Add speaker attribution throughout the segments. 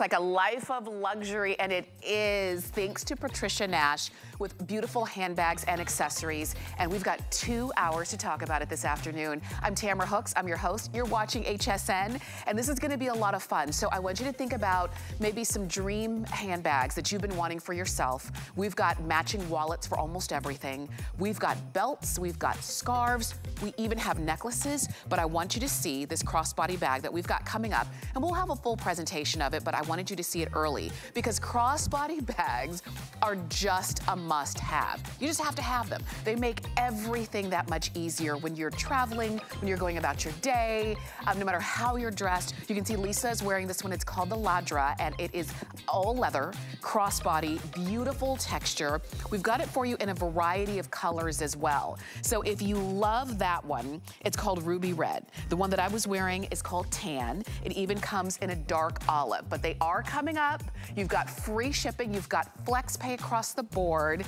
Speaker 1: like a life of luxury, and it is thanks to Patricia Nash with beautiful handbags and accessories. And we've got two hours to talk about it this afternoon. I'm Tamara Hooks, I'm your host. You're watching HSN, and this is gonna be a lot of fun. So I want you to think about maybe some dream handbags that you've been wanting for yourself. We've got matching wallets for almost everything. We've got belts, we've got scarves, we even have necklaces, but I want you to see this crossbody bag that we've got coming up, and we'll have a full presentation of it, but I wanted you to see it early because crossbody bags are just a must have. You just have to have them. They make everything that much easier when you're traveling, when you're going about your day, um, no matter how you're dressed. You can see Lisa is wearing this one. It's called the Ladra, and it is all leather, crossbody, beautiful texture. We've got it for you in a variety of colors as well. So if you love that one, it's called Ruby Red. The one that I was wearing is called Tan. It even comes in a dark olive, but they are coming up. You've got free shipping, you've got flex pay across the board,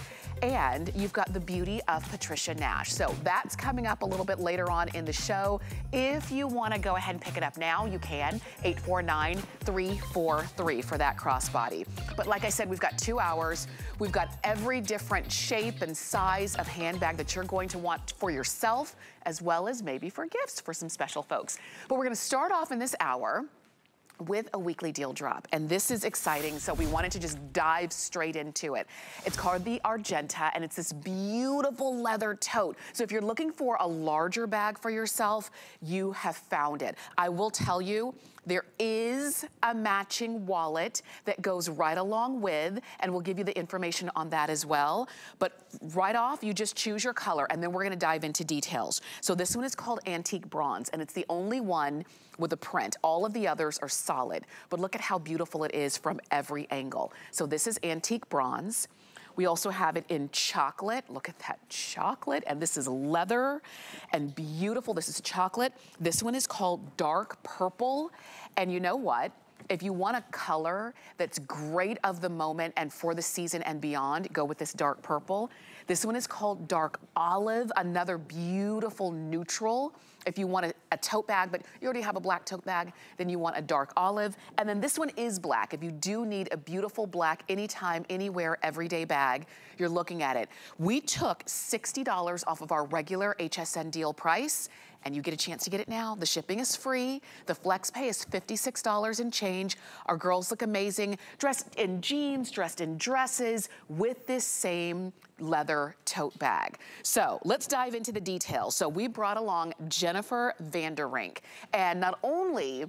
Speaker 1: and you've got the beauty of Patricia Nash. So that's coming up a little bit later on in the show. If you wanna go ahead and pick it up now, you can, 849-343 for that crossbody. But like I said, we've got two hours. We've got every different shape and size of handbag that you're going to want for yourself, as well as maybe for gifts for some special folks. But we're gonna start off in this hour with a weekly deal drop. And this is exciting, so we wanted to just dive straight into it. It's called the Argenta, and it's this beautiful leather tote. So if you're looking for a larger bag for yourself, you have found it. I will tell you, there is a matching wallet that goes right along with, and we'll give you the information on that as well. But right off, you just choose your color, and then we're gonna dive into details. So this one is called Antique Bronze, and it's the only one with a print. All of the others are solid, but look at how beautiful it is from every angle. So this is Antique Bronze. We also have it in chocolate. Look at that chocolate. And this is leather and beautiful. This is chocolate. This one is called dark purple. And you know what? If you want a color that's great of the moment and for the season and beyond, go with this dark purple. This one is called dark olive, another beautiful neutral. If you want a, a, tote bag, but you already have a black tote bag, then you want a dark olive. And then this one is black. If you do need a beautiful black anytime, anywhere, everyday bag, you're looking at it. We took $60 off of our regular HSN deal price and you get a chance to get it now. The shipping is free. The flex pay is $56 and change. Our girls look amazing, dressed in jeans, dressed in dresses with this same leather tote bag. So let's dive into the details. So we brought along Jennifer Vanderink. And not only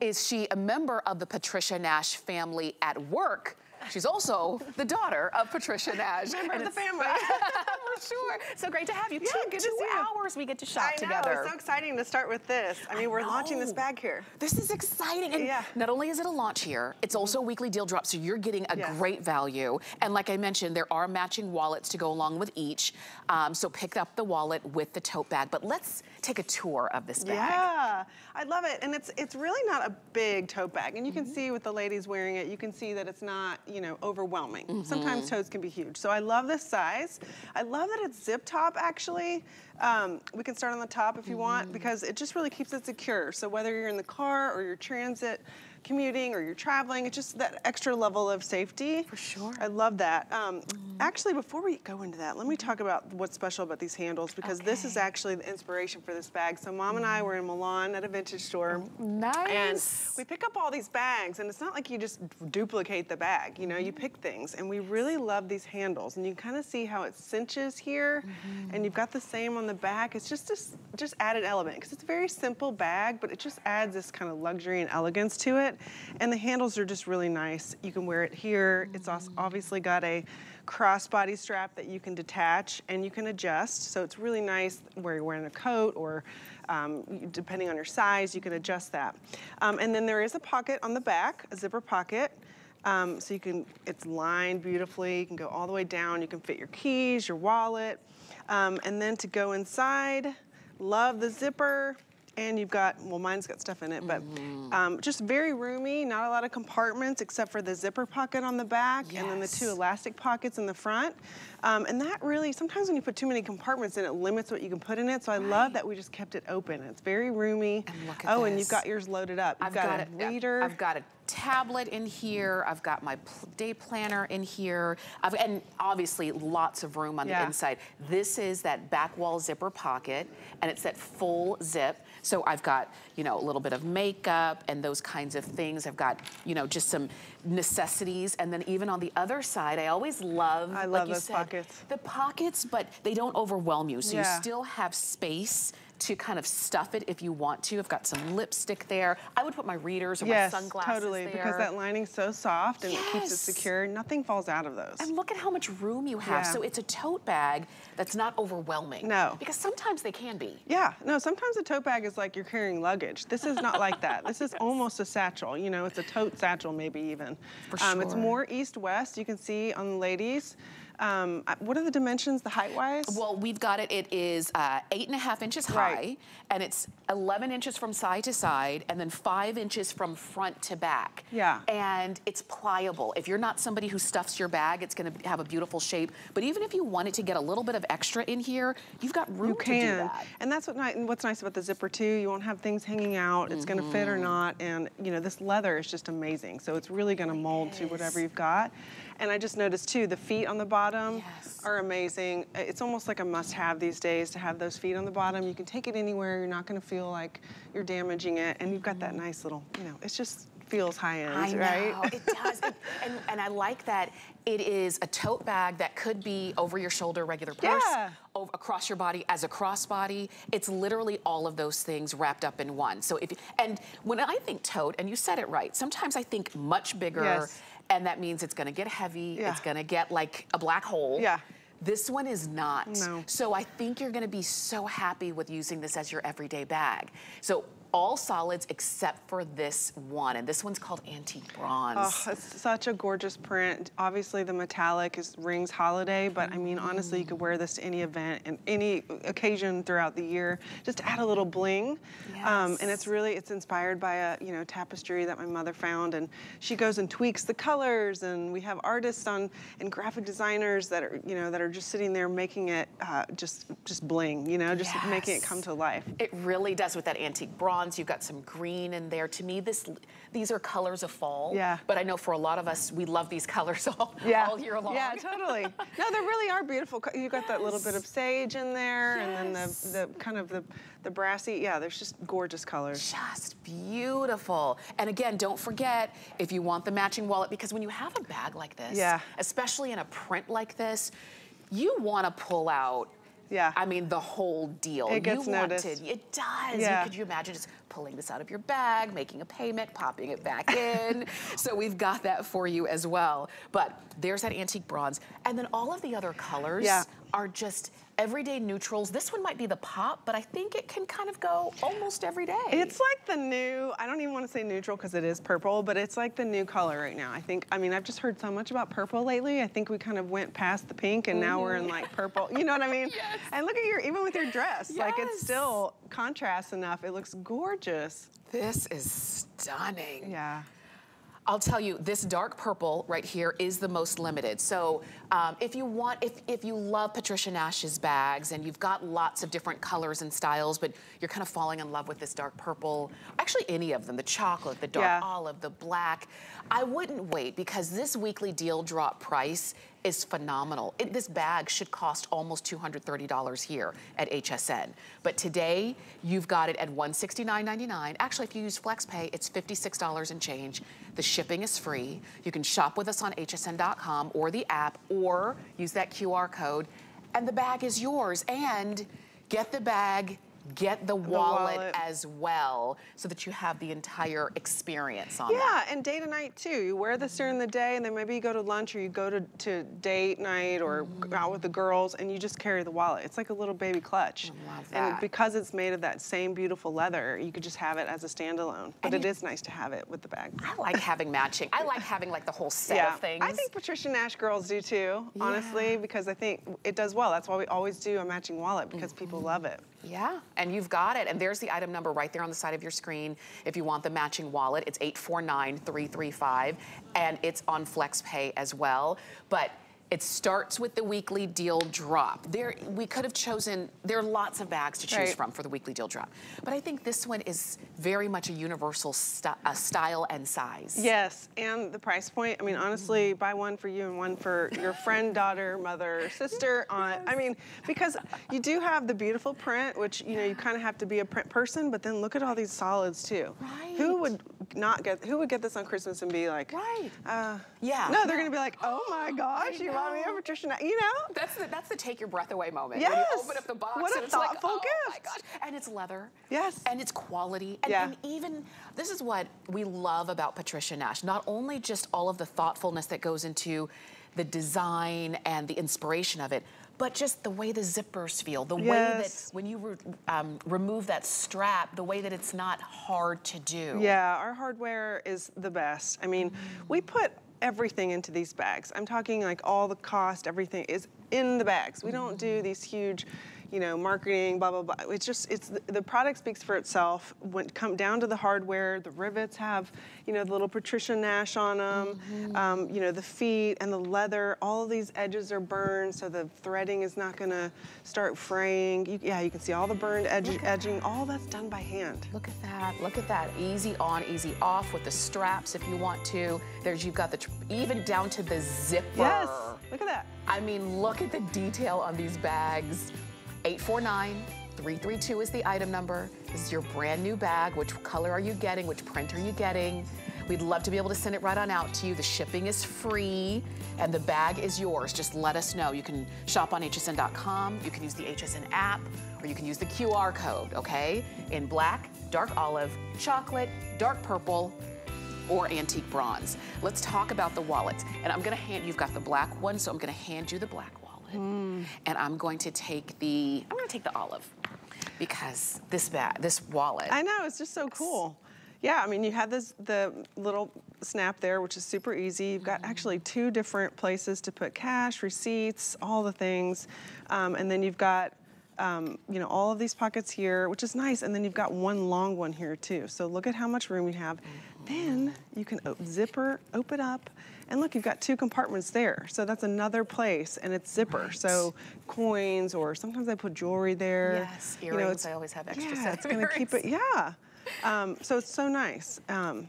Speaker 1: is she a member of the Patricia Nash family at work, She's also the daughter of Patricia Nash.
Speaker 2: Member of the family.
Speaker 1: For sure. So great to have you.
Speaker 2: Yeah,
Speaker 1: Two,
Speaker 2: good
Speaker 1: two
Speaker 2: to see
Speaker 1: hours
Speaker 2: you.
Speaker 1: we get to shop
Speaker 2: I know,
Speaker 1: together.
Speaker 2: It's so exciting to start with this. I mean,
Speaker 1: I
Speaker 2: we're launching this bag here.
Speaker 1: This is exciting. And
Speaker 2: Yeah.
Speaker 1: not only is it a launch here, it's also a weekly deal drop, so you're getting a
Speaker 2: Yes.
Speaker 1: great value. And like I mentioned, there are matching wallets to go along with each. Um, so pick up the wallet with the tote bag. But let's take a tour of this bag.
Speaker 2: Yeah, I love it. And it's it's really not a big tote bag. And you
Speaker 1: Mm-hmm.
Speaker 2: can see with the ladies wearing it, you can see that it's not, you know, overwhelming.
Speaker 1: Mm-hmm.
Speaker 2: Sometimes totes can be huge. So I love this size. I love that it's zip top actually. Um, we can start on the top if you
Speaker 1: Mm-hmm.
Speaker 2: want because it just really keeps it secure. So whether you're in the car or you're transit, commuting or you're traveling, it's just that extra level of safety. For
Speaker 1: sure.
Speaker 2: I love that. Um, mm-hmm. Actually, before we go into that, let me talk about what's special about these handles because this is actually the inspiration for this bag. So mom and I mm-hmm. were in Milan at a vintage store.
Speaker 1: Nice.
Speaker 2: And we pick up all these bags, and it's not like you just duplicate the bag. You know, you mm-hmm. pick things, and we really love these handles. And you kind of see how it cinches here, and you've got the same on the back. It's just this just added element because it's a very simple bag, but it just adds this kind of luxury and elegance to it. And the handles are just really nice. You can wear it here. It's obviously got a crossbody strap that you can detach and you can adjust. So it's really nice where you're wearing a coat or um, depending on your size, you can adjust that. Um, and then there is a pocket on the back, a zipper pocket. Um, so you can, it's lined beautifully. You can go all the way down. You can fit your keys, your wallet. Um, and then to go inside, love the zipper. And you've got, well, mine's got stuff in it, but um, just very roomy, not a lot of compartments except for the zipper pocket on the back and then the two elastic pockets in the front. Um, and that really, sometimes when you put too many compartments in, it limits what you can put in it. So I love that we just kept it open. It's very roomy.
Speaker 1: And look at
Speaker 2: oh, and you've got yours loaded up. You've
Speaker 1: I've
Speaker 2: got,
Speaker 1: got,
Speaker 2: a reader.
Speaker 1: I've got a tablet in here. I've got my day planner in here. I've, and obviously lots of room on yeah. the inside. This is that back wall zipper pocket and it's that full zip. So I've got, you know, a little bit of makeup and those kinds of things. I've got, you know, just some necessities. And then even on the other side, I always love,
Speaker 2: I
Speaker 1: love
Speaker 2: like those
Speaker 1: said,
Speaker 2: pockets.
Speaker 1: The pockets, but they don't overwhelm you. So yeah. you still have space to kind of stuff it if you want to. I've got some lipstick there. I would put my readers or
Speaker 2: yes,
Speaker 1: my sunglasses
Speaker 2: totally,
Speaker 1: there.
Speaker 2: because that lining's so soft and yes. it keeps it secure. Nothing falls out of those.
Speaker 1: And look at how much room you have. Yeah. So it's a tote bag that's not overwhelming.
Speaker 2: No.
Speaker 1: Because sometimes they can be.
Speaker 2: Yeah, no, sometimes a tote bag is like you're carrying luggage. This is not like that. This is yes. almost a satchel. You know, it's a tote satchel maybe even.
Speaker 1: For sure. Um,
Speaker 2: it's more east-west. You can see on the ladies. Um, what are the dimensions, the height-wise?
Speaker 1: Well, we've got it, it is uh, eight and a half inches high, right. and it's 11 inches from side to side, and then five inches from front to back.
Speaker 2: Yeah.
Speaker 1: And it's pliable. If you're not somebody who stuffs your bag, it's gonna have a beautiful shape. But even if you wanted to get a little bit of extra in here, you've got room
Speaker 2: you can.
Speaker 1: to do that.
Speaker 2: And that's what what's nice about the zipper too. You won't have things hanging out. It's mm -hmm. gonna fit or mm-hmm. not. And you know, this leather is just amazing. So it's really gonna mold to whatever you've got. And I just noticed too, the feet on the bottom yes. are amazing. It's almost like a must-have these days to have those feet on the bottom. You can take it anywhere. You're not going to feel like you're damaging it. And you've got that nice little, you know, it's just feels high-end,
Speaker 1: right? it does. it, and, and I like that it is a tote bag that could be over your shoulder, regular purse,
Speaker 2: yeah.
Speaker 1: over, across your body as a crossbody. It's literally all of those things wrapped up in one. So if, and when I think tote, and you said it right, sometimes I think much bigger,
Speaker 2: yes
Speaker 1: and that means it's gonna get heavy, yeah. it's gonna get like a black hole.
Speaker 2: Yeah.
Speaker 1: This one is not.
Speaker 2: No.
Speaker 1: So I think you're gonna be so happy with using this as your everyday bag. So all solids except for this one, and this one's called Antique Bronze.
Speaker 2: Oh, it's such a gorgeous print. Obviously the metallic is rings holiday, but I mean, honestly, you could wear this to any event and any occasion throughout the year. Just to add a little bling. Yes. Um, and it's really, it's inspired by a, you know, tapestry that my mother found, and she goes and tweaks the colors, and we have artists on, and graphic designers that are, you know, that are just sitting there making it uh, just, just bling, you know, just yes. making it come to life.
Speaker 1: It really does with that antique bronze bronze, you've got some green in there. To me, this these are colors of fall.
Speaker 2: Yeah.
Speaker 1: But I know for a lot of us, we love these colors all,
Speaker 2: yeah.
Speaker 1: all year long.
Speaker 2: Yeah, totally. no, they really are beautiful. You got yes. that little bit of sage in there, yes. and then the, the kind of the, the brassy, yeah, there's just gorgeous colors.
Speaker 1: Just beautiful. And again, don't forget, if you want the matching wallet, because when you have a bag like this,
Speaker 2: yeah.
Speaker 1: especially in a print like this, you want to pull out
Speaker 2: yeah.
Speaker 1: I mean, the whole deal.
Speaker 2: It gets
Speaker 1: you
Speaker 2: noticed.
Speaker 1: Wanted, it does.
Speaker 2: Yeah.
Speaker 1: You, could you imagine just pulling this out of your bag, making a payment, popping it back in? so we've got that for you as well. But there's that antique bronze. And then all of the other colors
Speaker 2: yeah.
Speaker 1: are just everyday neutrals. This one might be the pop, but I think it can kind of go almost every day.
Speaker 2: It's like the new, I don't even want to say neutral because it is purple, but it's like the new color right now. I think, I mean, I've just heard so much about purple lately. I think we kind of went past the pink and mm now we're in
Speaker 1: mm-hmm.
Speaker 2: like purple. You know what I mean?
Speaker 1: yes.
Speaker 2: And look at your, even with your dress,
Speaker 1: yes.
Speaker 2: like it's still contrast enough. It looks gorgeous.
Speaker 1: This is stunning.
Speaker 2: Yeah.
Speaker 1: I'll tell you, this dark purple right here is the most limited. So um, if you want, if, if you love Patricia Nash's bags and you've got lots of different colors and styles, but you're kind of falling in love with this dark purple, actually any of them, the chocolate, the dark
Speaker 2: yeah.
Speaker 1: olive, the black, I wouldn't wait because this weekly deal drop price is phenomenal. It, this bag should cost almost $230 here at HSN. But today, you've got it at $169.99. Actually, if you use FlexPay, it's $56 and change. The shipping is free. You can shop with us on hsn.com or the app or use that QR code and the bag is yours. And get the bag get the wallet, the wallet, as well so that you have the entire experience on
Speaker 2: yeah,
Speaker 1: that.
Speaker 2: and day to night too. You wear this during the day and then maybe you go to lunch or you go to, to date night or mm. out with the girls and you just carry the wallet. It's like a little baby clutch. Love that. And because it's made of that same beautiful leather, you could just have it as a standalone. But and it is nice to have it with the bag.
Speaker 1: I like having matching. I like having like the whole set
Speaker 2: yeah.
Speaker 1: of things.
Speaker 2: I think Patricia Nash girls do too, honestly, yeah. because I think it does well. That's why we always do a matching wallet because mm -hmm. people love it.
Speaker 1: Yeah, and you've got it. And there's the item number right there on the side of your screen. If you want the matching wallet, it's 849335, and it's on FlexPay as well. But It starts with the weekly deal drop. There, we could have chosen, there are lots of bags to choose
Speaker 2: Right.
Speaker 1: from for the weekly deal drop. But I think this one is very much a universal st uh, style and size.
Speaker 2: Yes, and the price point. I mean, honestly, buy one for you and one for your friend, daughter, mother, sister, aunt. I mean, because you do have the beautiful print, which you know you kind of have to be a print person, but then look at all these solids too.
Speaker 1: Right.
Speaker 2: Who would not get? Who would get this on Christmas and be like,
Speaker 1: Right.
Speaker 2: Uh,
Speaker 1: Yeah.
Speaker 2: No, they're gonna be like, oh my gosh, you bought me a. Patricia. Knight," You know?
Speaker 1: That's the, that's the take your breath away moment. When
Speaker 2: Yes.
Speaker 1: you open up the box
Speaker 2: What a
Speaker 1: and it's like,
Speaker 2: thoughtful
Speaker 1: oh my
Speaker 2: gift.
Speaker 1: gosh. And it's leather.
Speaker 2: Yes.
Speaker 1: And it's quality. And,
Speaker 2: Yeah.
Speaker 1: and even, this is what we love about Patricia Nash. Not only just all of the thoughtfulness that goes into the design and the inspiration of it, but just the way the zippers feel, the way that when you re- um, remove that strap, the way that it's not hard to do.
Speaker 2: Yeah, our hardware is the best. I mean, we put everything into these bags. I'm talking like all the cost, everything is in the bags. We don't do these huge, you know, marketing, blah, blah, blah. It's just, it's the, the product speaks for itself. When it come down to the hardware, the rivets have, you know, the little Patricia Nash on them, um, you know, the feet and the leather, all of these edges are burned, so the threading is not gonna start fraying. You, yeah, you can see all the burned edge, edging, all that's done by hand.
Speaker 1: Look at that, look at that. Easy on, easy off with the straps if you want to. There's, you've got the, tr- even down to the zipper.
Speaker 2: Yes, look at that.
Speaker 1: I mean, look at the detail on these bags. 849-332 is the item number. This is your brand new bag. Which color are you getting? Which print are you getting? We'd love to be able to send it right on out to you. The shipping is free and the bag is yours. Just let us know. You can shop on hsn.com, you can use the HSN app, or you can use the QR code, okay? In black, dark olive, chocolate, dark purple, or antique bronze. Let's talk about the wallets. And I'm gonna hand, you've got the black one, so I'm gonna hand you the black wallet. And I'm going to take the, I'm gonna take the olive because this bag, this wallet.
Speaker 2: I know, it's just so cool. Yeah, I mean, you have this the little snap there, which is super easy. You've got actually two different places to put cash, receipts, all the things, um, and then you've got. Um, you know, all of these pockets here, which is nice, and then you've got one long one here too. So look at how much room you have. Then you can zipper, open up, and look, you've got two compartments there. So that's another place, and it's zipper. So coins, or sometimes I put jewelry there.
Speaker 1: Yes,
Speaker 2: You know,
Speaker 1: earrings, I always have extra
Speaker 2: yeah,
Speaker 1: set
Speaker 2: it's gonna keep it. Yeah. Um, so it's so nice. Um,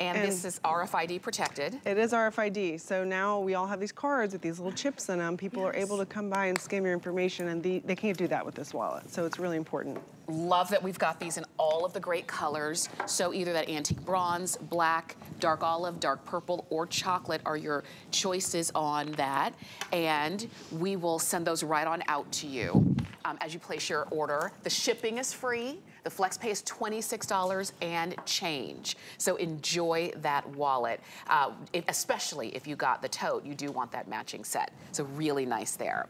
Speaker 1: and,
Speaker 2: and-
Speaker 1: this is RFID protected.
Speaker 2: it is RFID. So now we all have these cards with these little chips in them. People are able to come by and scan your information, and the, they can't do that with this wallet. So it's really important.
Speaker 1: Love that we've got these in all of the great colors. So either that antique bronze, black, dark olive, dark purple, or chocolate are your choices on that. And we will send those right on out to you um, as you place your order. The shipping is free. The flex pay is $26 and change. So enjoy that wallet, uh, if- especially if you got the tote. You do want that matching set. So really nice there.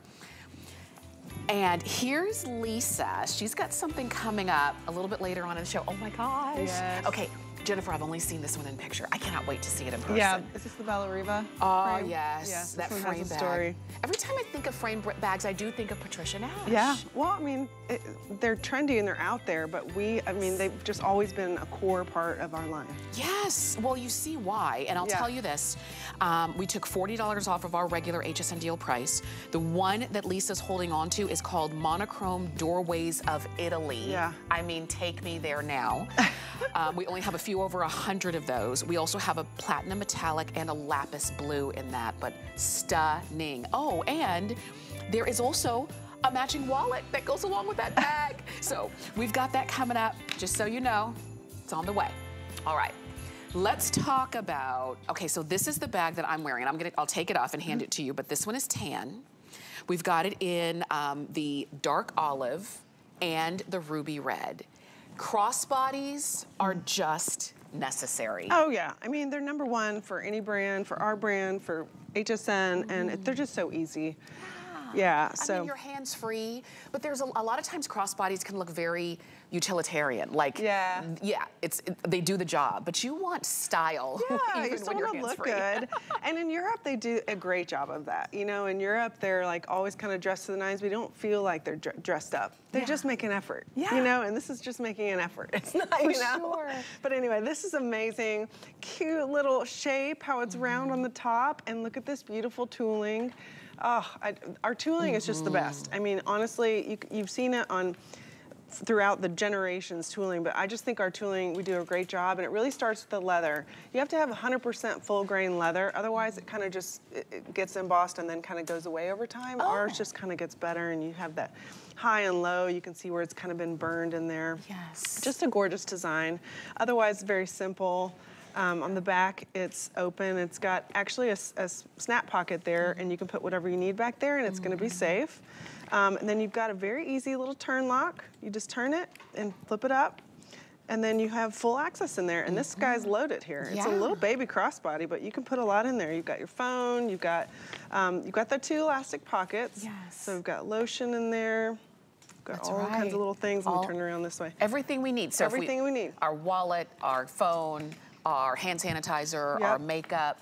Speaker 1: And here's Lisa. She's got something coming up a little bit later on in the show. Oh my gosh.
Speaker 2: Yes.
Speaker 1: Okay, Jennifer, I've only seen this one in picture. I cannot wait to see it in person.
Speaker 2: Yeah. Is this the Bella Riva?
Speaker 1: Oh,
Speaker 2: frame?
Speaker 1: yes.
Speaker 2: Yes.
Speaker 1: that frame bag.
Speaker 2: story.
Speaker 1: Every time I think of frame bags, I do think of Patricia Nash.
Speaker 2: Yeah. Well, I mean, it, they're trendy and they're out there, but we, I mean, they've just always been a core part of our line.
Speaker 1: Yes. Well, you see why. And I'll
Speaker 2: Yeah.
Speaker 1: tell you this. Um, we took $40 off of our regular HSN deal price. The one that Lisa's holding on to is called Monochrome Doorways of Italy.
Speaker 2: Yeah.
Speaker 1: I mean, take me there now. um, we only have a few over a hundred of those. We also have a platinum metallic and a lapis blue in that, but stunning. Oh, and there is also a matching wallet that goes along with that bag. so we've got that coming up, just so you know, it's on the way. All right. Let's talk about, okay, so this is the bag that I'm wearing. I'm gonna, I'll take it off and hand it to you, but this one is tan. We've got it in um, the dark olive and the ruby red. Crossbodies are just necessary.
Speaker 2: Oh yeah, I mean they're number one for any brand, for our brand, for HSN, and mm. they're just so easy. Yeah,
Speaker 1: I
Speaker 2: so
Speaker 1: mean, your hands free, but there's a, a lot of times crossbodies can look very utilitarian. Like,
Speaker 2: Yeah.
Speaker 1: yeah, it's it, they do the job, but you want style.
Speaker 2: yeah, you still
Speaker 1: your
Speaker 2: want to look
Speaker 1: free.
Speaker 2: good. and in Europe, they do a great job of that. You know, in Europe, they're like always kind of dressed to the nines. We don't feel like they're dr- dressed up. they
Speaker 1: Yeah.
Speaker 2: just make an effort.
Speaker 1: Yeah.
Speaker 2: You know, and this is just making an effort. It's not, you know.
Speaker 1: sure.
Speaker 2: But anyway, this is amazing. Cute little shape, how it's round on the mm. top, and look at this beautiful tooling. Oh, I, our tooling is just the best. I mean, honestly, you, you've seen it on throughout the generations tooling, but I just think our tooling, we do a great job, and it really starts with the leather. You have to have 100% full grain leather, otherwise it kind of just it, it gets embossed and then kind of goes away over time. Ours just kind of gets better, and you have that high and low. You can see where it's kind of been burned in there.
Speaker 1: Yes.
Speaker 2: Just a gorgeous design. Otherwise, very simple. Um, on the back, it's open. It's got actually a snap pocket there, and you can put whatever you need back there, and it's going to be safe. Um, and then you've got a very easy little turn lock. You just turn it and flip it up, and then you have full access in there. And this guy's loaded here. It's a little baby crossbody, but you can put a lot in there. You've got your phone. You've got um, you've got the two elastic pockets.
Speaker 1: Yes.
Speaker 2: So we've got lotion in there. Got
Speaker 1: That's
Speaker 2: all kinds of little things. Let me turn around this way.
Speaker 1: Everything we need. So
Speaker 2: Everything we need.
Speaker 1: Our wallet, our phone, our hand sanitizer, our makeup,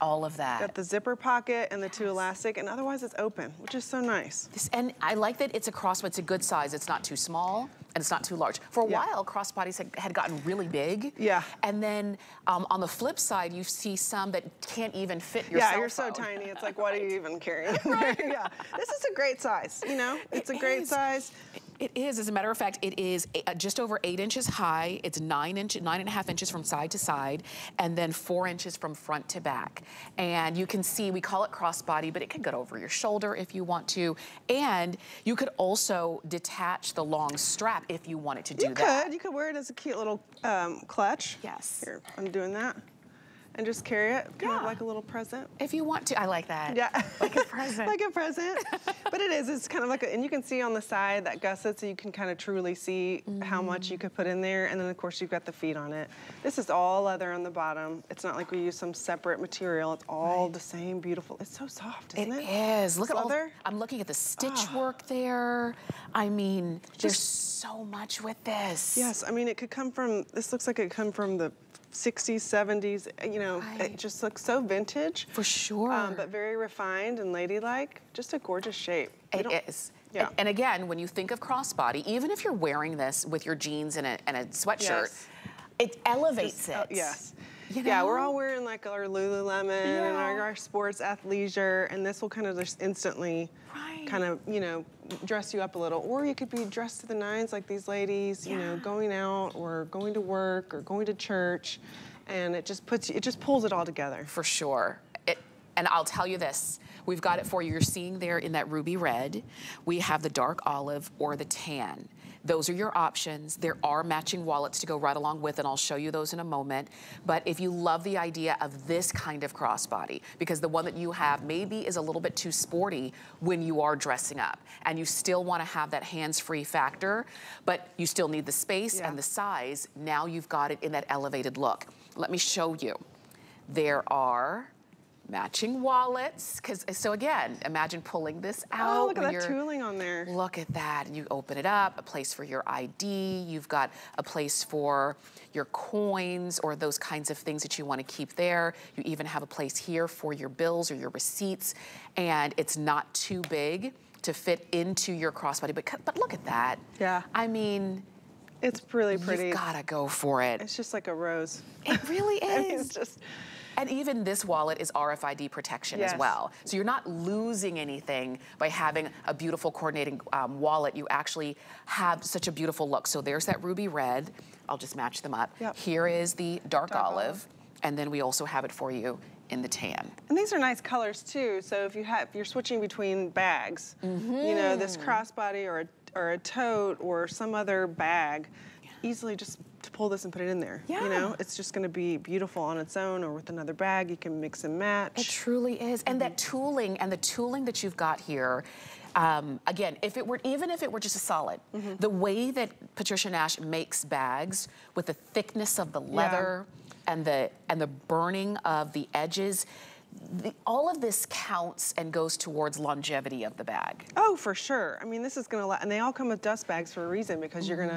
Speaker 1: all of that.
Speaker 2: Got the zipper pocket and the two elastic, and otherwise it's open, which is so nice.
Speaker 1: This- and I like that it's a crossbody. It's a good size. It's not too small and it's not too large. For a
Speaker 2: Yeah.
Speaker 1: while, crossbodies had, had gotten really big.
Speaker 2: Yeah.
Speaker 1: And then um, on the flip side, you see some that can't even fit your
Speaker 2: yeah, you're so tiny. It's like, what are you even carrying? right. yeah, this is a great size. You know, it's
Speaker 1: It
Speaker 2: a great
Speaker 1: is.
Speaker 2: size.
Speaker 1: It is, as a matter of fact, it is uh, just over eight inches high. It's nine inch, nine and a half inches from side to side, and then four inches from front to back. And you can see, we call it crossbody, but it can go over your shoulder if you want to. And you could also detach the long strap if you wanted to do
Speaker 2: You
Speaker 1: that.
Speaker 2: could. You could wear it as a cute little um, clutch.
Speaker 1: Yes.
Speaker 2: Here, I'm doing that. And just carry it, kind of like a little present.
Speaker 1: If you want to, I like that.
Speaker 2: Yeah.
Speaker 1: Like a present.
Speaker 2: like a present. but it is, it's kind of like a, and you can see on the side that gusset so you can kind of truly see how much you could put in there. And then of course you've got the feet on it. This is all leather on the bottom. It's not like we use some separate material. It's all the same beautiful. It's so soft, isn't it?
Speaker 1: It is. Look
Speaker 2: This
Speaker 1: at all.
Speaker 2: leather.
Speaker 1: I'm looking at the stitch
Speaker 2: Ah.
Speaker 1: work there. I mean, there's
Speaker 2: Just-
Speaker 1: so much with this.
Speaker 2: Yes, I mean, it could come from, this looks like it could come from the 60s, 70s, you know, it just looks so vintage.
Speaker 1: For sure.
Speaker 2: Um, but very refined and ladylike. Just a gorgeous shape.
Speaker 1: It.
Speaker 2: Yeah.
Speaker 1: And, and again, when you think of crossbody, even if you're wearing this with your jeans and a, and a sweatshirt,
Speaker 2: Yes.
Speaker 1: it elevates
Speaker 2: Oh,
Speaker 1: it.
Speaker 2: yes.
Speaker 1: You
Speaker 2: Yeah, we're all wearing like our Lululemon and our, our sports athleisure, and this will kind of just instantly
Speaker 1: Right.
Speaker 2: kind of, you know, dress you up a little. Or you could be dressed to the nines like these ladies, you know, going out or going to work or going to church, and it just puts you, it just pulls it all together.
Speaker 1: For sure. It, and I'll tell you this, we've got it for you. You're seeing there in that ruby red, we have the dark olive or the tan. Those are your options. There are matching wallets to go right along with, and I'll show you those in a moment. But if you love the idea of this kind of crossbody, because the one that you have maybe is a little bit too sporty when you are dressing up, and you still want to have that hands-free factor, but you still need the space
Speaker 2: Yeah.
Speaker 1: and the size, now you've got it in that elevated look. Let me show you. There are matching wallets, because uh, so again, imagine pulling this oh, out.
Speaker 2: Oh, look at that tooling on there.
Speaker 1: Look at that. And you open it up, a place for your ID. You've got a place for your coins or those kinds of things that you want to keep there. You even have a place here for your bills or your receipts. And it's not too big to fit into your crossbody. But, but look at that.
Speaker 2: Yeah.
Speaker 1: I mean,
Speaker 2: It's really pretty.
Speaker 1: you've got to go for it.
Speaker 2: It's just like a rose.
Speaker 1: It really
Speaker 2: I mean,
Speaker 1: is.
Speaker 2: it's just,
Speaker 1: And even this wallet is RFID protection as well. So you're not losing anything by having a beautiful coordinating um, wallet. You actually have such a beautiful look. So there's that ruby red. I'll just match them up.
Speaker 2: Yep.
Speaker 1: Here is the dark,
Speaker 2: Dark
Speaker 1: olive,
Speaker 2: olive.
Speaker 1: And then we also have it for you in the tan.
Speaker 2: And these are nice colors too. So if you have, if you're switching between bags, you know, this
Speaker 1: Mm-hmm.
Speaker 2: crossbody or a, or a tote or some other bag, easily just to pull this and put it in there.
Speaker 1: Yeah.
Speaker 2: You know, it's just going to be beautiful on its own or with another bag. You can mix and match.
Speaker 1: It truly is. And that
Speaker 2: Mm-hmm.
Speaker 1: tooling and the tooling that you've got here, um, again, if it were even if it were just a solid,
Speaker 2: Mm-hmm.
Speaker 1: the way that Patricia Nash makes bags with the thickness of the leather and the and the burning of the edges, the, all of this counts and goes towards longevity of the bag.
Speaker 2: Oh, for sure. I mean, this is going to, la- and they all come with dust bags for a reason because you're going to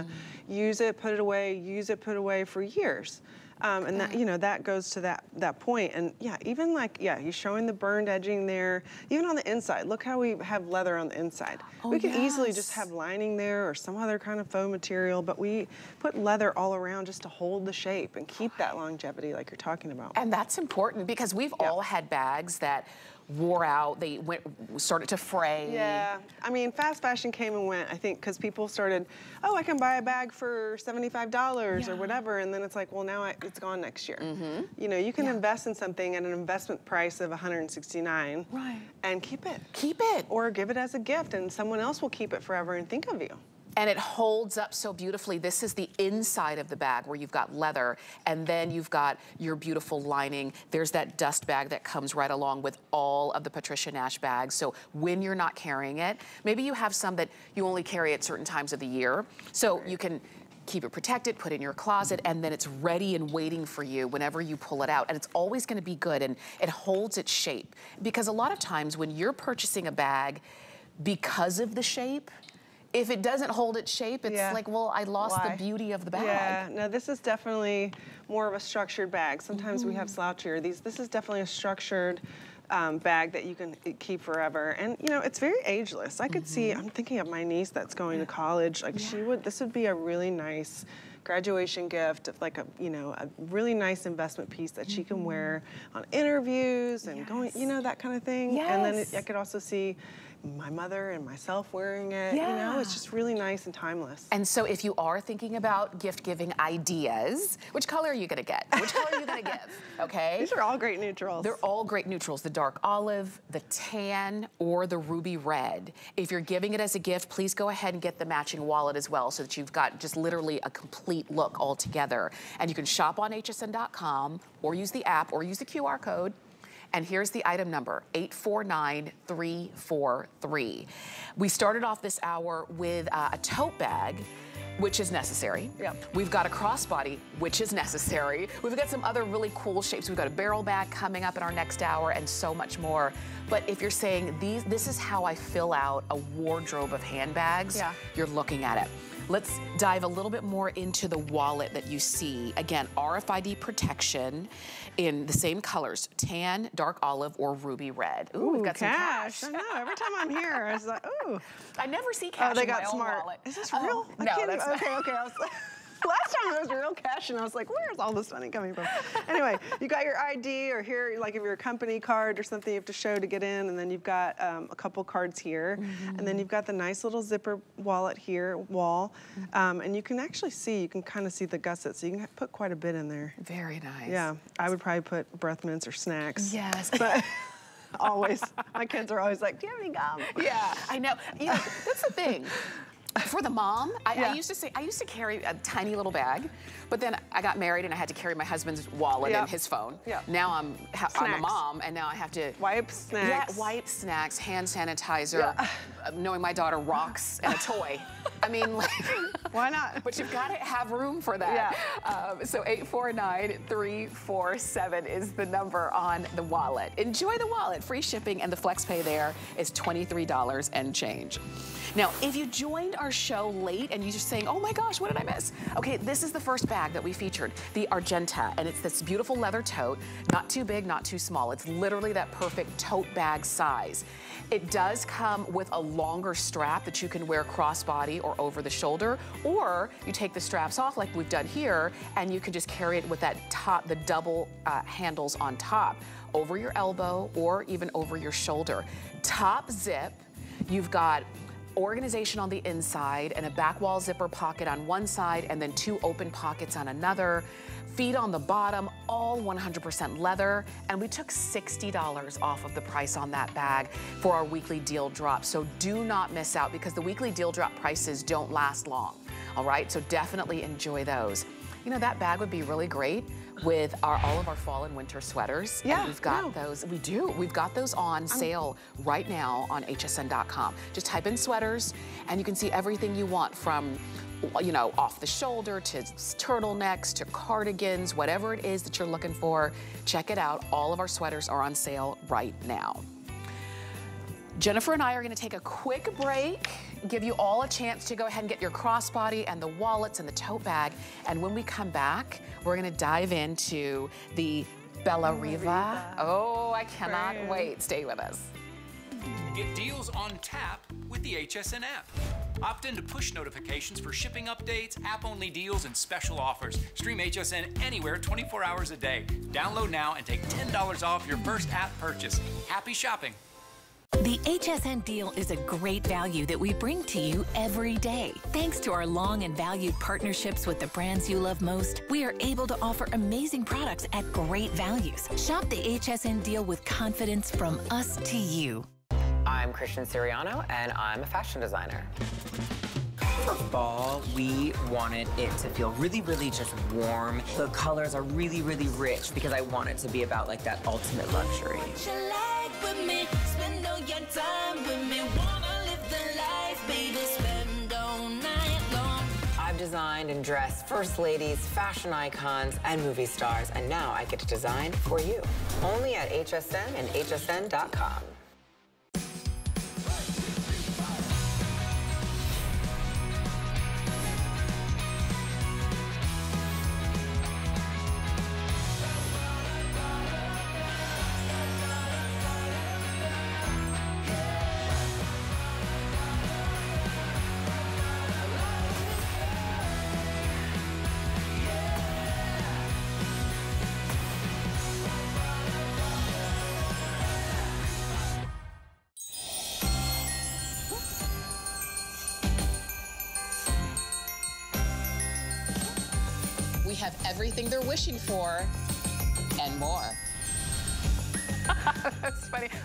Speaker 1: Mm.
Speaker 2: use it, put it away, use it, put it away for years. Um, and that, you know, that goes to that, that point. And yeah, even like, yeah, you're showing the burned edging there, even on the inside. Look how we have leather on the inside.
Speaker 1: Oh,
Speaker 2: we could easily just have lining there or some other kind of faux material, but we put leather all around just to hold the shape and keep that longevity like you're talking about.
Speaker 1: And that's important because we've
Speaker 2: Yeah.
Speaker 1: all had bags that wore out, they went started to fray.
Speaker 2: Yeah, I mean, fast fashion came and went. I think because people started, oh, I can buy a bag for seventy-five dollars
Speaker 1: Yeah.
Speaker 2: or whatever, and then it's like, well, now I, it's gone next year.
Speaker 1: Mm-hmm.
Speaker 2: You know, you can invest in something at an investment price of one hundred and sixty-nine,
Speaker 1: Right.
Speaker 2: and keep it,
Speaker 1: Keep it.
Speaker 2: or give it as a gift, and someone else will keep it forever and think of you.
Speaker 1: And it holds up so beautifully. This is the inside of the bag where you've got leather and then you've got your beautiful lining. There's that dust bag that comes right along with all of the Patricia Nash bags. So when you're not carrying it, maybe you have some that you only carry at certain times of the year. So you can keep it protected, put it in your closet, and then it's ready and waiting for you whenever you pull it out. And it's always gonna be good and it holds its shape. Because a lot of times when you're purchasing a bag because of the shape, if it doesn't hold its shape, it's
Speaker 2: Yeah.
Speaker 1: like, well, I lost
Speaker 2: Why?
Speaker 1: the beauty of the bag.
Speaker 2: Yeah, no, this is definitely more of a structured bag. Sometimes we
Speaker 1: Mm-hmm.
Speaker 2: have slouchier. These, this is definitely a structured um, bag that you can uh, keep forever. And you know, it's very ageless. I could see.
Speaker 1: Mm-hmm.
Speaker 2: I'm thinking of my niece that's going to college. Like she would. This would be a really nice graduation gift of like a you know a really nice investment piece that she can wear on interviews and going you know that kind of thing Yes. and then it, i could also see my mother and myself wearing it you know it's just really nice and timeless
Speaker 1: And so if you are thinking about gift giving ideas, which color are you gonna get? Which color are you gonna give? Okay?
Speaker 2: These are all great neutrals.
Speaker 1: They're all great neutrals, the dark olive, the tan, or the ruby red. If you're giving it as a gift, please go ahead and get the matching wallet as well so that you've got just literally a complete look all together. And you can shop on hsn.com or use the app or use the QR code. And here's the item number, 849343. We started off this hour with uh, a tote bag which is necessary.
Speaker 2: Yep.
Speaker 1: We've got a crossbody, which is necessary. We've got some other really cool shapes. We've got a barrel bag coming up in our next hour and so much more. But if you're saying these, this is how I fill out a wardrobe of handbags,
Speaker 2: Yeah.
Speaker 1: you're looking at it. Let's dive a little bit more into the wallet that you see. Again, RFID protection in the same colors, tan, dark olive, or ruby red. Ooh, we've got
Speaker 2: cash.
Speaker 1: some cash.
Speaker 2: I know. Every time I'm here, I was like, ooh.
Speaker 1: I never see oh, cash
Speaker 2: Oh, they got smart.
Speaker 1: wallet.
Speaker 2: Is this
Speaker 1: Oh,
Speaker 2: real? I
Speaker 1: no,
Speaker 2: can't
Speaker 1: that's
Speaker 2: even,
Speaker 1: not.
Speaker 2: okay, okay. Last time it was real cash, and I was like, where's all this money coming from? Anyway, you got your ID, or here, like if you're a company card or something, you have to show to get in, and then you've got um, a couple cards here, and then you've got the nice little zipper wallet here, wall, um, and you can actually see, you can kind of see the gussets, so you can put quite a bit in there.
Speaker 1: Very nice.
Speaker 2: Yeah, I would probably put breath mints or snacks.
Speaker 1: Yes.
Speaker 2: But always, my kids are always like, do you have any gum?
Speaker 1: Yeah, I know. You know, that's the thing. For the mom, I,
Speaker 2: Yeah.
Speaker 1: I used to say I used to carry a tiny little bag, but then I got married and I had to carry my husband's wallet
Speaker 2: Yep.
Speaker 1: and his phone.
Speaker 2: Yep.
Speaker 1: Now I'm ha- I'm a mom and now I have to
Speaker 2: Wipes, snacks.
Speaker 1: Yeah, wipe snacks, hand sanitizer.
Speaker 2: Yeah.
Speaker 1: uh, Knowing my daughter rocks and a toy. I mean, like,
Speaker 2: Why not?
Speaker 1: but you've got to have room for that. Um, so 849-347 is the number on the wallet. Enjoy the wallet. Free shipping and the flex pay there is $23 and change. Now, if you joined our show late and you're just saying, oh my gosh, what did I miss? Okay, this is the first bag that we featured, the Argenta, and it's this beautiful leather tote, not too big, not too small. It's literally that perfect tote bag size. It does come with a longer strap that you can wear crossbody or over the shoulder, or you take the straps off like we've done here, and you can just carry it with that top, the double uh, handles on top, over your elbow or even over your shoulder. Top zip, you've got organization on the inside and a back wall zipper pocket on one side and then two open pockets on another. Feet on the bottom, all 100% leather. And we took $60 off of the price on that bag for our weekly deal drop. So do not miss out because the weekly deal drop prices don't last long. All right, so definitely enjoy those. You know, that bag would be really great with our, all of our fall and winter sweaters. And
Speaker 2: Yeah,
Speaker 1: we've got
Speaker 2: no.
Speaker 1: those. We do. We've got those on sale right now on hsn.com. Just type in sweaters and you can see everything you want from you know, off the shoulder to turtlenecks to cardigans, whatever it is that you're looking for, check it out. All of our sweaters are on sale right now. Jennifer and I are gonna take a quick break, give you all a chance to go ahead and get your crossbody and the wallets and the tote bag. And when we come back, we're gonna dive into the Bella Riva. Oh, I cannot Friend. wait. Stay with us.
Speaker 3: Get deals on tap with the HSN app. Opt in to push notifications for shipping updates, app-only deals, and special offers. Stream HSN anywhere 24 hours a day. Download now and take $10 off your first app purchase. Happy shopping.
Speaker 4: The HSN deal is a great value that we bring to you every day. Thanks to our long and valued partnerships with the brands you love most, we are able to offer amazing products at great values. Shop the HSN deal with confidence from us to you.
Speaker 5: I'm Christian Siriano, and I'm a fashion designer. For fall, we wanted it to feel really, really just warm. The colors are really, really rich because I want it to be about like that ultimate luxury. I've designed and dressed first ladies, fashion icons, and movie stars, and now I get to design for you. Only at HSN and hsn.com.
Speaker 1: for and more.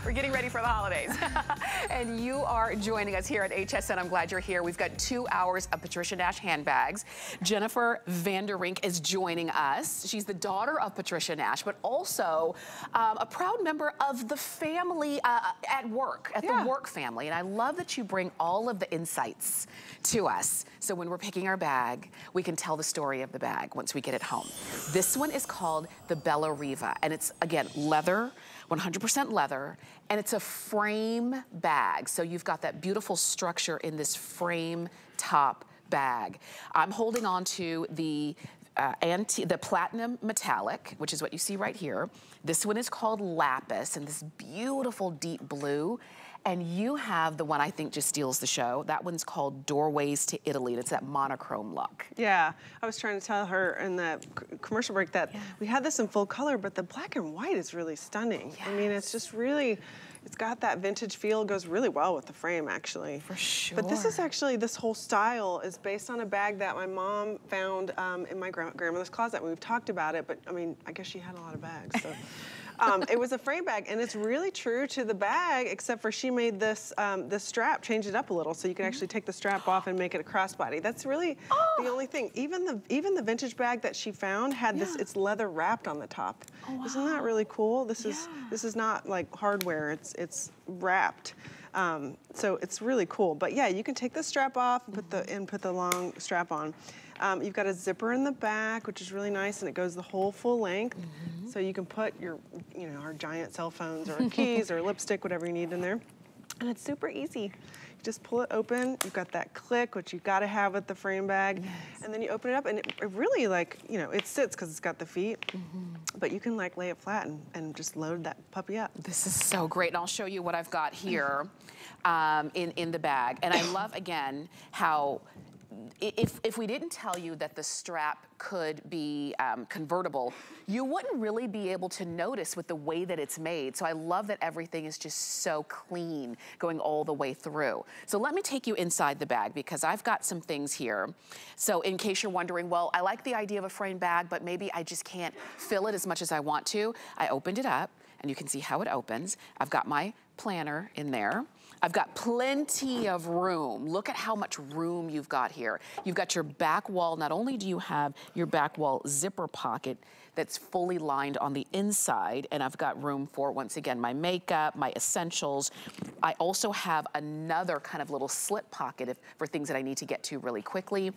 Speaker 1: We're getting ready for the holidays. and you are joining us here at HSN. I'm glad you're here. We've got two hours of Patricia Nash handbags. Jennifer Vanderink is joining us. She's the daughter of Patricia Nash, but also um, a proud member of the family uh, at work, at yeah. the work family. And I love that you bring all of the insights to us. So when we're picking our bag, we can tell the story of the bag once we get it home. This one is called the Bella Riva, and it's, again, leather, 100% leather, and it's a frame bag. So you've got that beautiful structure in this frame top bag. I'm holding on to the uh, anti the platinum metallic, which is what you see right here. This one is called Lapis, and this beautiful deep blue. And you have the one I think just steals the show. That one's called Doorways to Italy. And it's that monochrome look.
Speaker 2: Yeah, I was trying to tell her in the commercial break that yeah. we had this in full color, but the black and white is really stunning. Yes. I mean, it's just really, it's got that vintage feel. It goes really well with the frame, actually.
Speaker 1: For sure.
Speaker 2: But this is actually, this whole style is based on a bag that my mom found um, in my grandmother's closet. We've talked about it, but I mean, I guess she had a lot of bags. So. Um, it was a frame bag, and it's really true to the bag, except for she made this um, this strap, change it up a little, so you can actually take the strap off and make it a crossbody. That's really oh. the only thing. Even the even the vintage bag that she found had yeah. this. It's leather wrapped on the top. Oh, wow. Isn't that really cool? This yeah. is this is not like hardware. It's it's wrapped. Um, so it's really cool. But yeah, you can take the strap off and put the and put the long strap on. Um, you've got a zipper in the back, which is really nice, and it goes the whole full length. Mm -hmm. So you can put your, you know, our giant cell phones or keys or lipstick, whatever you need in there. And it's super easy. You just pull it open. You've got that click, which you've got to have with the frame bag. Yes. And then you open it up, and it, it really, like, you know, it sits because it's got the feet. Mm -hmm. But you can, like, lay it flat and, and just load that puppy up.
Speaker 1: This is so great. And I'll show you what I've got here um, in, in the bag. And I love, again, how if, if we didn't tell you that the strap could be um, convertible, you wouldn't really be able to notice with the way that it's made. So I love that everything is just so clean going all the way through. So let me take you inside the bag because I've got some things here. So in case you're wondering, well, I like the idea of a frame bag, but maybe I just can't fill it as much as I want to. I opened it up and you can see how it opens. I've got my planner in there. I've got plenty of room. Look at how much room you've got here. You've got your back wall. Not only do you have your back wall zipper pocket that's fully lined on the inside, and I've got room for, once again, my makeup, my essentials. I also have another kind of little slip pocket if, for things that I need to get to really quickly.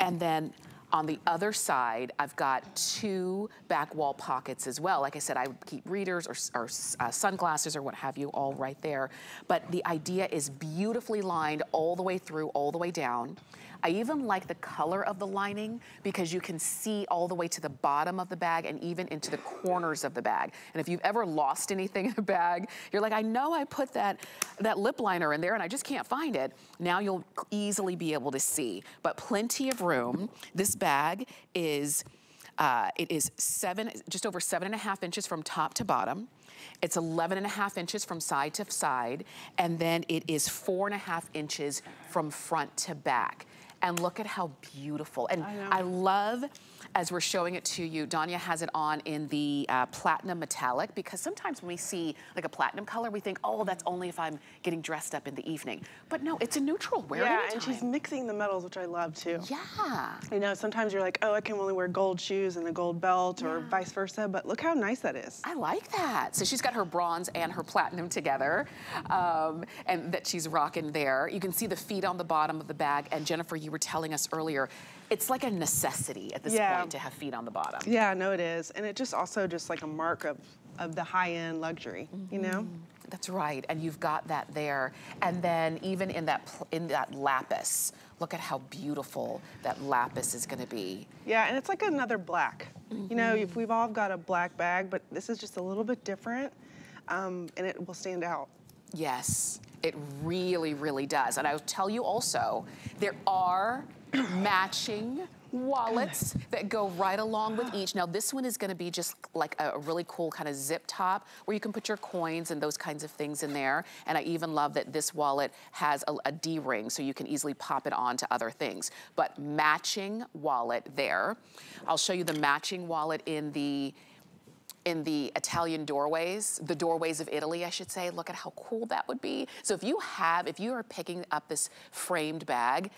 Speaker 1: And then On the other side, I've got two back wall pockets as well. Like I said, I would keep readers or, or uh, sunglasses or what have you all right there. But the idea is beautifully lined all the way through, all the way down. I even like the color of the lining because you can see all the way to the bottom of the bag and even into the corners of the bag. And if you've ever lost anything in a bag, you're like, I know I put that, that lip liner in there and I just can't find it. Now you'll easily be able to see, but plenty of room. This bag is, uh, it is seven, just over seven and a half inches from top to bottom. It's 11 and a half inches from side to side, and then it is four and a half inches from front to back. And look at how beautiful. And I, I love as we're showing it to you, Danya has it on in the uh, platinum metallic because sometimes when we see like a platinum color, we think, oh, that's only if I'm getting dressed up in the evening. But no, it's a neutral. Wear
Speaker 2: yeah, and she's mixing the metals, which I love too.
Speaker 1: Yeah.
Speaker 2: You know, sometimes you're like, oh, I can only wear gold shoes and a gold belt yeah. or vice versa, but look how nice that is.
Speaker 1: I like that. So she's got her bronze and her platinum together um, and that she's rocking there. You can see the feet on the bottom of the bag. And Jennifer, you were telling us earlier, it's like a necessity at this yeah. point to have feet on the bottom.
Speaker 2: Yeah, no, it is. And it just also just like a mark of, of the high-end luxury, mm -hmm. you know?
Speaker 1: Mm-hmm. That's right, and you've got that there. And then even in that in that lapis, look at how beautiful that lapis is gonna be.
Speaker 2: Yeah, and it's like another black. Mm -hmm. You know, if we've all got a black bag, but this is just a little bit different, um, and it will stand out.
Speaker 1: Yes, it really, really does. And I'll tell you also, there are matching wallets that go right along with each. Now this one is gonna be just like a really cool kind of zip top where you can put your coins and those kinds of things in there. And I even love that this wallet has a a D-ring so you can easily pop it on to other things. But matching wallet there. I'll show you the matching wallet in the in the Italian doorways, the doorways of Italy, I should say. Look at how cool that would be. So if you have, if you are picking up this framed bag,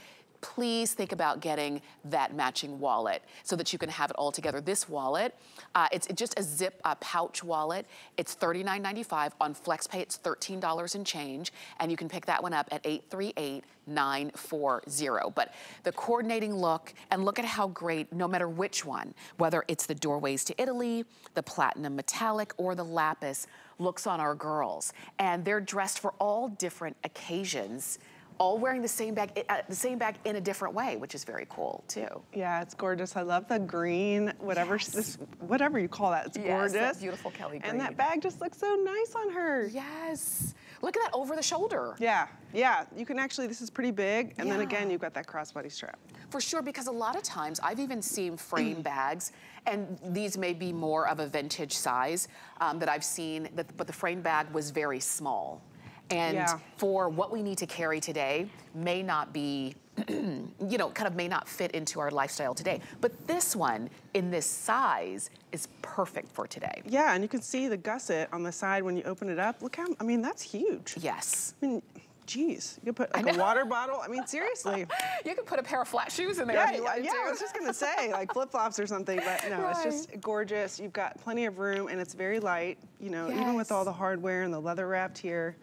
Speaker 1: please think about getting that matching wallet so that you can have it all together. This wallet, uh, it's just a zip uh, pouch wallet. It's $39.95. On FlexPay, it's $13 and change, and you can pick that one up at 838 940. But the coordinating look, and look at how great, no matter which one, whether it's the Doorways to Italy, the Platinum Metallic, or the Lapis, looks on our girls. And they're dressed for all different occasions all wearing the same bag, uh, the same bag in a different way, which is very cool too.
Speaker 2: Yeah, it's gorgeous. I love the green, whatever yes. this, whatever you call that. It's
Speaker 1: yes,
Speaker 2: gorgeous.
Speaker 1: That beautiful Kelly green.
Speaker 2: And that bag just looks so nice on her.
Speaker 1: Yes. Look at that over the shoulder.
Speaker 2: Yeah, yeah. You can actually, this is pretty big. And yeah. then again, you've got that crossbody strap.
Speaker 1: For sure, because a lot of times I've even seen frame bags, and these may be more of a vintage size um, that I've seen, that, but the frame bag was very small and yeah. for what we need to carry today may not be you know, kind of may not fit into our lifestyle today. But this one, in this size, is perfect for today.
Speaker 2: Yeah, and you can see the gusset on the side when you open it up. Look how, I mean, that's huge.
Speaker 1: Yes.
Speaker 2: I mean, geez, you could put like a water bottle. I mean, seriously.
Speaker 1: you could put a pair of flat shoes in there
Speaker 2: yeah, yeah, yeah I was just gonna say, like flip-flops or something, but no, right. it's just gorgeous. You've got plenty of room and it's very light, you know, yes. even with all the hardware and the leather wrapped here.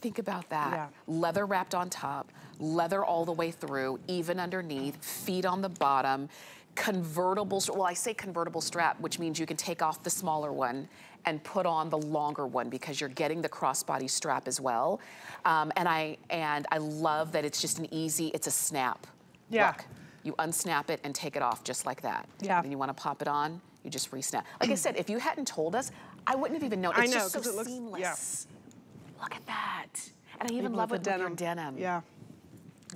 Speaker 1: Think about that. Yeah. Leather wrapped on top, leather all the way through, even underneath, feet on the bottom, convertible, well, I say convertible strap, which means you can take off the smaller one and put on the longer one because you're getting the crossbody strap as well. Um, and I and I love that it's just an easy, it's a snap.
Speaker 2: Yeah.
Speaker 1: Look, you unsnap it and take it off just like that.
Speaker 2: Yeah.
Speaker 1: And you want to pop it on, you just re-snap. Like I said, if you hadn't told us, I wouldn't have even known. It's
Speaker 2: I know,
Speaker 1: just so
Speaker 2: it looks,
Speaker 1: seamless.
Speaker 2: Yeah.
Speaker 1: Look at that. And I even, love it denim. with your denim.
Speaker 2: Yeah.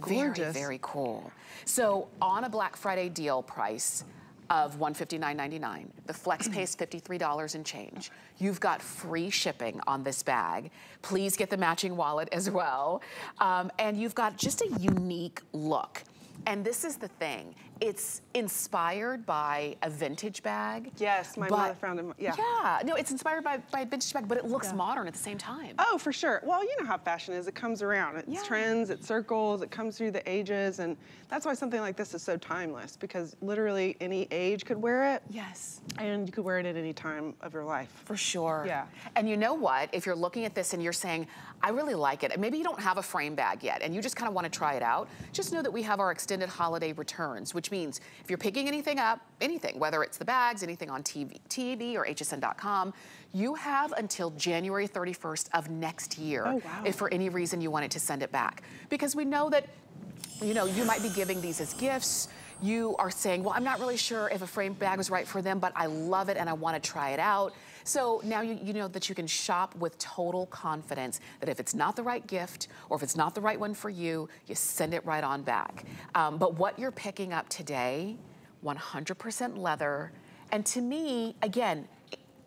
Speaker 1: Gorgeous. Very, very cool. So on a Black Friday deal price of $159.99, the flex pay is $53 and change. You've got free shipping on this bag. Please get the matching wallet as well. Um, and you've got just a unique look. And this is the thing. It's inspired by a vintage bag.
Speaker 2: Yes, my mother found it. Yeah.
Speaker 1: Yeah. No, it's inspired by, by a vintage bag, but it looks yeah. modern at the same time.
Speaker 2: Oh, for sure. Well, you know how fashion is. It comes around. It's yeah. trends, it circles, it comes through the ages. And that's why something like this is so timeless because literally any age could wear it.
Speaker 1: Yes.
Speaker 2: And you could wear it at any time of your life.
Speaker 1: For sure.
Speaker 2: Yeah.
Speaker 1: And you know what? If you're looking at this and you're saying, I really like it, maybe you don't have a frame bag yet and you just kind of want to try it out, just know that we have our extended holiday returns, which means if you're picking anything up, anything, whether it's the bags, anything on TV, TV or hsn.com, you have until January 31st of next year
Speaker 2: oh, wow.
Speaker 1: if for any reason you wanted to send it back. Because we know that, you know, you might be giving these as gifts, you are saying, well, I'm not really sure if a frame bag was right for them, but I love it and I want to try it out. So now you, you know that you can shop with total confidence that if it's not the right gift or if it's not the right one for you, you send it right on back. Um, but what you're picking up today, 100% leather, and to me, again,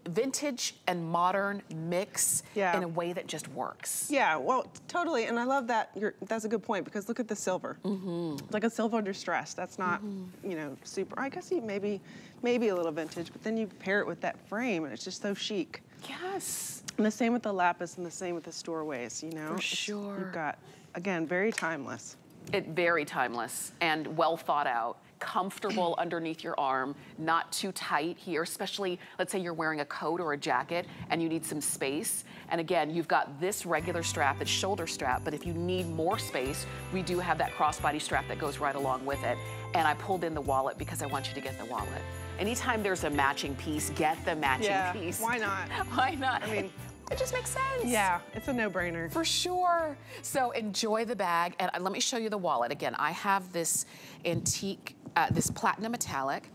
Speaker 1: vintage and modern mix yeah. in a way that just works.
Speaker 2: Yeah, well, totally. And I love that. You're, that's a good point because look at the silver. Mm -hmm. Like a silver distress. That's not, mm -hmm. you know, super. I guess maybe, maybe a little vintage, but then you pair it with that frame and it's just so chic.
Speaker 1: Yes.
Speaker 2: And the same with the lapis and the same with the stowaways, you know?
Speaker 1: For sure.
Speaker 2: You've got, again, very timeless.
Speaker 1: It very timeless and well thought out comfortable underneath your arm, not too tight here, especially let's say you're wearing a coat or a jacket and you need some space. And again, you've got this regular strap that's shoulder strap, but if you need more space, we do have that crossbody strap that goes right along with it. And I pulled in the wallet because I want you to get the wallet. Anytime there's a matching piece, get the matching
Speaker 2: yeah,
Speaker 1: piece.
Speaker 2: why not?
Speaker 1: why not? I mean, it just makes sense.
Speaker 2: Yeah, it's a no-brainer.
Speaker 1: For sure. So enjoy the bag. And let me show you the wallet. Again, I have this antique uh, this platinum metallic.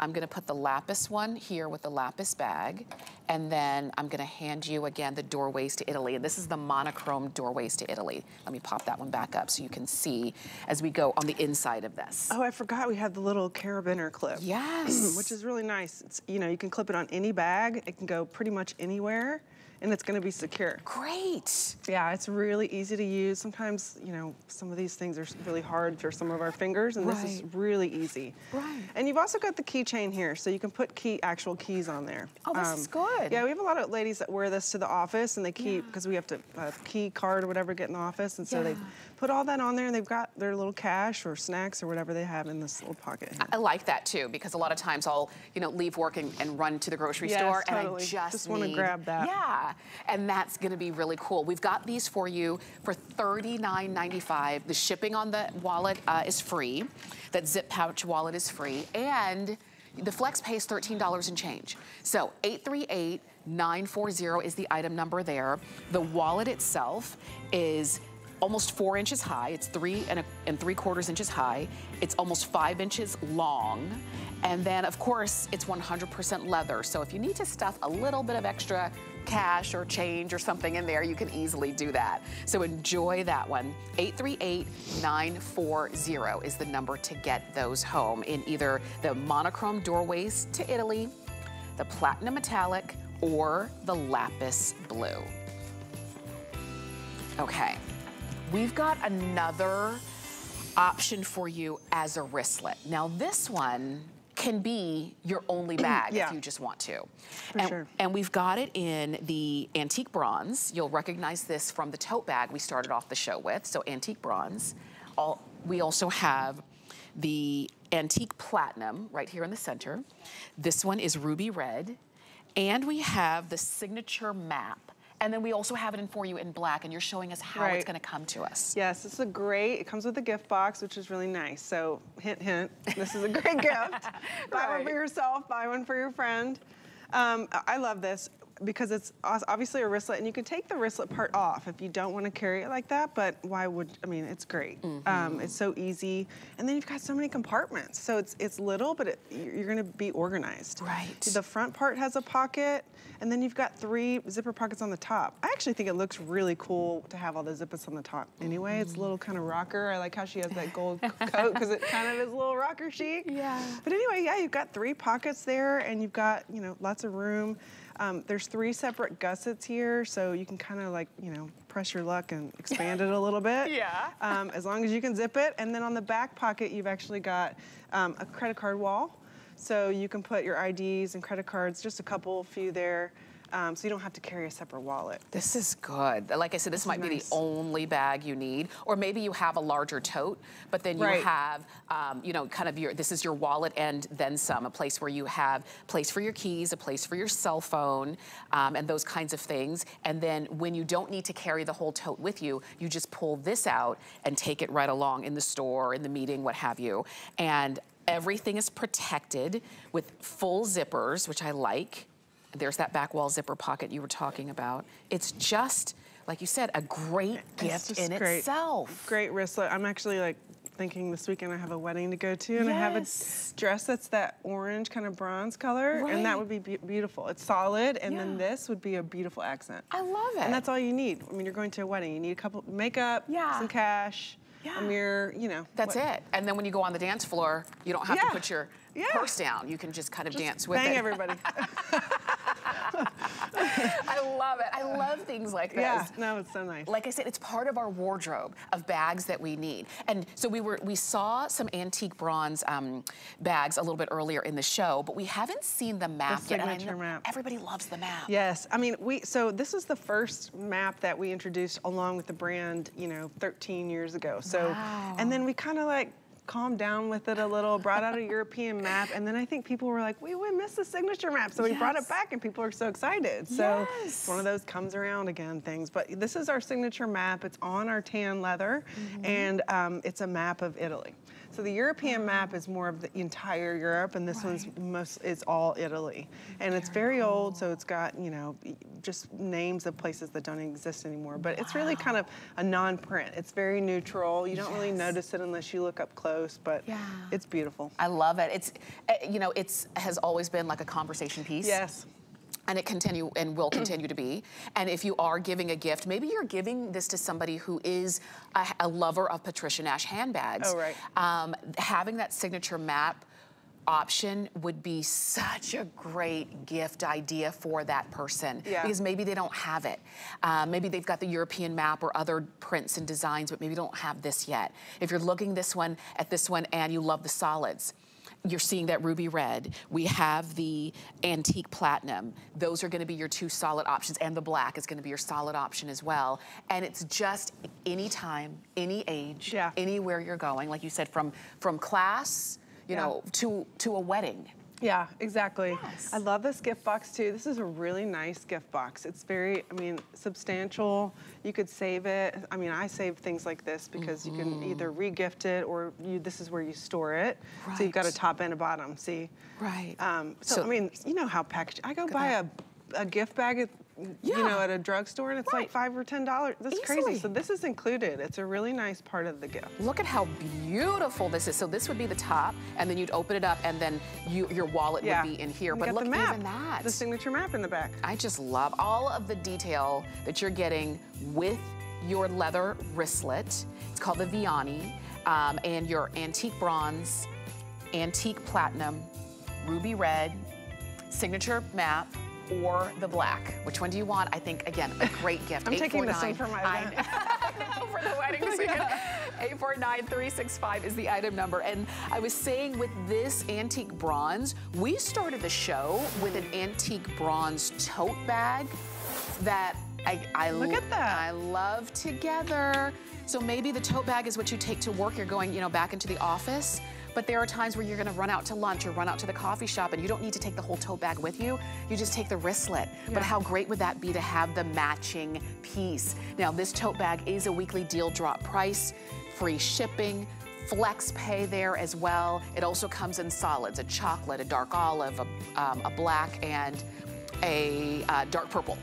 Speaker 1: I'm gonna put the lapis one here with the lapis bag, and then I'm gonna hand you again the doorways to Italy. And this is the monochrome doorways to Italy. Let me pop that one back up so you can see as we go on the inside of this.
Speaker 2: Oh, I forgot we have the little carabiner clip.
Speaker 1: Yes.
Speaker 2: Which is really nice. It's, you know, you can clip it on any bag. It can go pretty much anywhere and it's gonna be secure.
Speaker 1: Great.
Speaker 2: Yeah, it's really easy to use. Sometimes, you know, some of these things are really hard for some of our fingers, and right. this is really easy.
Speaker 1: Right.
Speaker 2: And you've also got the keychain here, so you can put key actual keys on there.
Speaker 1: Oh, this um, is good.
Speaker 2: Yeah, we have a lot of ladies that wear this to the office, and they keep, because yeah. we have to, uh, key card or whatever, get in the office, and so yeah. they put all that on there, and they've got their little cash or snacks or whatever they have in this little pocket.
Speaker 1: Here. I like that, too, because a lot of times I'll, you know, leave work and, and run to the grocery
Speaker 2: yes,
Speaker 1: store,
Speaker 2: totally.
Speaker 1: and I just,
Speaker 2: just want to grab that.
Speaker 1: Yeah, and that's gonna be really cool. We've got these for you for $39.95. The shipping on the wallet uh, is free. That zip pouch wallet is free. And the flex pay is $13 and change. So 838 940 is the item number there. The wallet itself is almost four inches high. It's three and, a, and three quarters inches high. It's almost five inches long. And then, of course, it's 100% leather. So if you need to stuff a little bit of extra cash or change or something in there, you can easily do that. So enjoy that one. 838-940 is the number to get those home in either the monochrome doorways to Italy, the platinum metallic, or the lapis blue. Okay, we've got another option for you as a wristlet. Now this one can be your only bag yeah. if you just want to.
Speaker 2: For
Speaker 1: and,
Speaker 2: sure.
Speaker 1: and we've got it in the antique bronze. You'll recognize this from the tote bag we started off the show with, so antique bronze. All, we also have the antique platinum right here in the center. This one is ruby red. And we have the signature map and then we also have it in for you in black, and you're showing us how right. it's gonna come to us.
Speaker 2: Yes, this is a great, it comes with a gift box, which is really nice. So hint, hint, this is a great gift. buy right. one for yourself, buy one for your friend. Um, I love this because it's obviously a wristlet and you can take the wristlet part off if you don't want to carry it like that, but why would, I mean, it's great. Mm -hmm. um, it's so easy. And then you've got so many compartments. So it's, it's little, but it, you're going to be organized.
Speaker 1: Right.
Speaker 2: The front part has a pocket and then you've got three zipper pockets on the top. I actually think it looks really cool to have all the zippers on the top anyway. Mm -hmm. It's a little kind of rocker. I like how she has that gold coat because it kind of is a little rocker chic.
Speaker 1: Yeah.
Speaker 2: But anyway, yeah, you've got three pockets there and you've got, you know, lots of room. Um, there's three separate gussets here, so you can kind of like, you know, press your luck and expand it a little bit.
Speaker 1: Yeah.
Speaker 2: Um, as long as you can zip it. And then on the back pocket, you've actually got um, a credit card wall. So you can put your IDs and credit cards, just a couple, a few there um, so you don't have to carry a separate wallet.
Speaker 1: This is good. Like I said, this, this might be the only bag you need, or maybe you have a larger tote, but then you
Speaker 2: right.
Speaker 1: have, um, you know, kind of your, this is your wallet and then some, a place where you have place for your keys, a place for your cell phone, um, and those kinds of things. And then when you don't need to carry the whole tote with you, you just pull this out and take it right along in the store, in the meeting, what have you. And Everything is protected with full zippers, which I like. There's that back wall zipper pocket you were talking about. It's just, like you said, a great gift in
Speaker 2: great.
Speaker 1: itself.
Speaker 2: Great wristlet. I'm actually like thinking this weekend I have a wedding to go to and I have a dress that's that orange kind of bronze color and that would be be- beautiful. It's solid and then this would be a beautiful accent.
Speaker 1: I love it.
Speaker 2: And that's all you need. I mean, you're going to a wedding. You need a couple makeup,
Speaker 1: Yeah.
Speaker 2: some cash,
Speaker 1: Yeah.
Speaker 2: a mirror, you know.
Speaker 1: That's
Speaker 2: what-
Speaker 1: it. And then when you go on the dance floor, you don't have
Speaker 2: Yeah.
Speaker 1: to put your
Speaker 2: Yeah.
Speaker 1: purse down. You can just kind of
Speaker 2: Just
Speaker 1: dance with
Speaker 2: bang
Speaker 1: it.
Speaker 2: everybody.
Speaker 1: I love it. I love things like this.
Speaker 2: yeah, no, it's so nice.
Speaker 1: Like I said, it's part of our wardrobe of bags that we need. And so we were we saw some antique bronze um, bags a little bit earlier in the show, but we haven't seen the map yet. and
Speaker 2: signature map.
Speaker 1: Everybody loves the map.
Speaker 2: Yes, I mean, we, so this is the first map that we introduced along with the brand, you know, 13 years ago. So, and then we kind of like calmed down with it a little, brought out a European map, and then I think people were like, we, we missed the signature map. So we brought it back and people are so excited. So
Speaker 1: Yes.
Speaker 2: it's one of those comes around again things. But this is our signature map. It's on our tan leather,
Speaker 1: Mm-hmm.
Speaker 2: and um, it's a map of Italy. So the European map is more of the entire Europe, and this one's most is all Italy. And it's very old, so it's got you know just names of places that don't exist anymore. But it's really kind of a non-print. It's very neutral. You don't really notice it unless you look up close, but
Speaker 1: Yeah.
Speaker 2: it's beautiful.
Speaker 1: I love it. It's uh, you know, it's has always been like a conversation piece.
Speaker 2: Yes.
Speaker 1: And it continue and will continue to be. And if you are giving a gift, maybe you're giving this to somebody who is a, a lover of Patricia Nash handbags.
Speaker 2: Oh, right.
Speaker 1: Um, having that signature map option would be such a great gift idea for that person
Speaker 2: Yeah.
Speaker 1: because maybe they don't have it. Uh, maybe they've got the European map or other prints and designs, but maybe don't have this yet. If you're looking this one at this one and you love the solids, you're seeing that ruby red. We have the antique platinum. Those are going to be your two solid options, and the black is going to be your solid option as well. And it's just any time, any age,
Speaker 2: Yeah.
Speaker 1: anywhere you're going. Like you said, from from class, you
Speaker 2: Yeah.
Speaker 1: know, to to a wedding.
Speaker 2: Yeah, exactly.
Speaker 1: Yes.
Speaker 2: I love this gift box too. This is a really nice gift box. It's very, I mean, substantial. You could save it. I mean, I save things like this because you can either re-gift it or you, this is where you store it. Right. So you've got a top and a bottom, see?
Speaker 1: Right.
Speaker 2: Um, so,
Speaker 1: So-
Speaker 2: I mean, you know how packaged, I go buy a, a gift bag at, you know, at a drugstore and it's
Speaker 1: Right.
Speaker 2: like five or ten dollars. That's
Speaker 1: Easily.
Speaker 2: crazy. So this is included. It's a really nice part of the gift.
Speaker 1: Look at how beautiful this is. So this would be the top, and then you'd open it up, and then you, your wallet
Speaker 2: Yeah.
Speaker 1: would be in here.
Speaker 2: You
Speaker 1: but look,
Speaker 2: the map,
Speaker 1: even that.
Speaker 2: the signature map in the back.
Speaker 1: I just love all of the detail that you're getting with your leather wristlet. It's called the Viani, um, and your antique bronze, antique platinum, ruby red, signature map, or the black. Which one do you want? I think, again, a great gift.
Speaker 2: I'm taking one
Speaker 1: 849.
Speaker 2: for my
Speaker 1: I know, for the wedding season. 849-365 is the item number. And I was saying with this antique bronze, we started the show with an antique bronze tote bag that I, I
Speaker 2: Look at that.
Speaker 1: I love together. So maybe the tote bag is what you take to work. You're going, you know, back into the office. But there are times where you're gonna run out to lunch or run out to the coffee shop and you don't need to take the whole tote bag with you. You just take the wristlet. But how great would that be to have the matching piece? Now, this tote bag is a weekly deal drop price, free shipping, flex pay there as well. It also comes in solids, a chocolate, a dark olive, a, um, a black, and a uh, dark purple.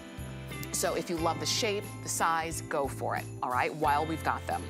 Speaker 1: So if you love the shape, the size, go for it, all right, while we've got them.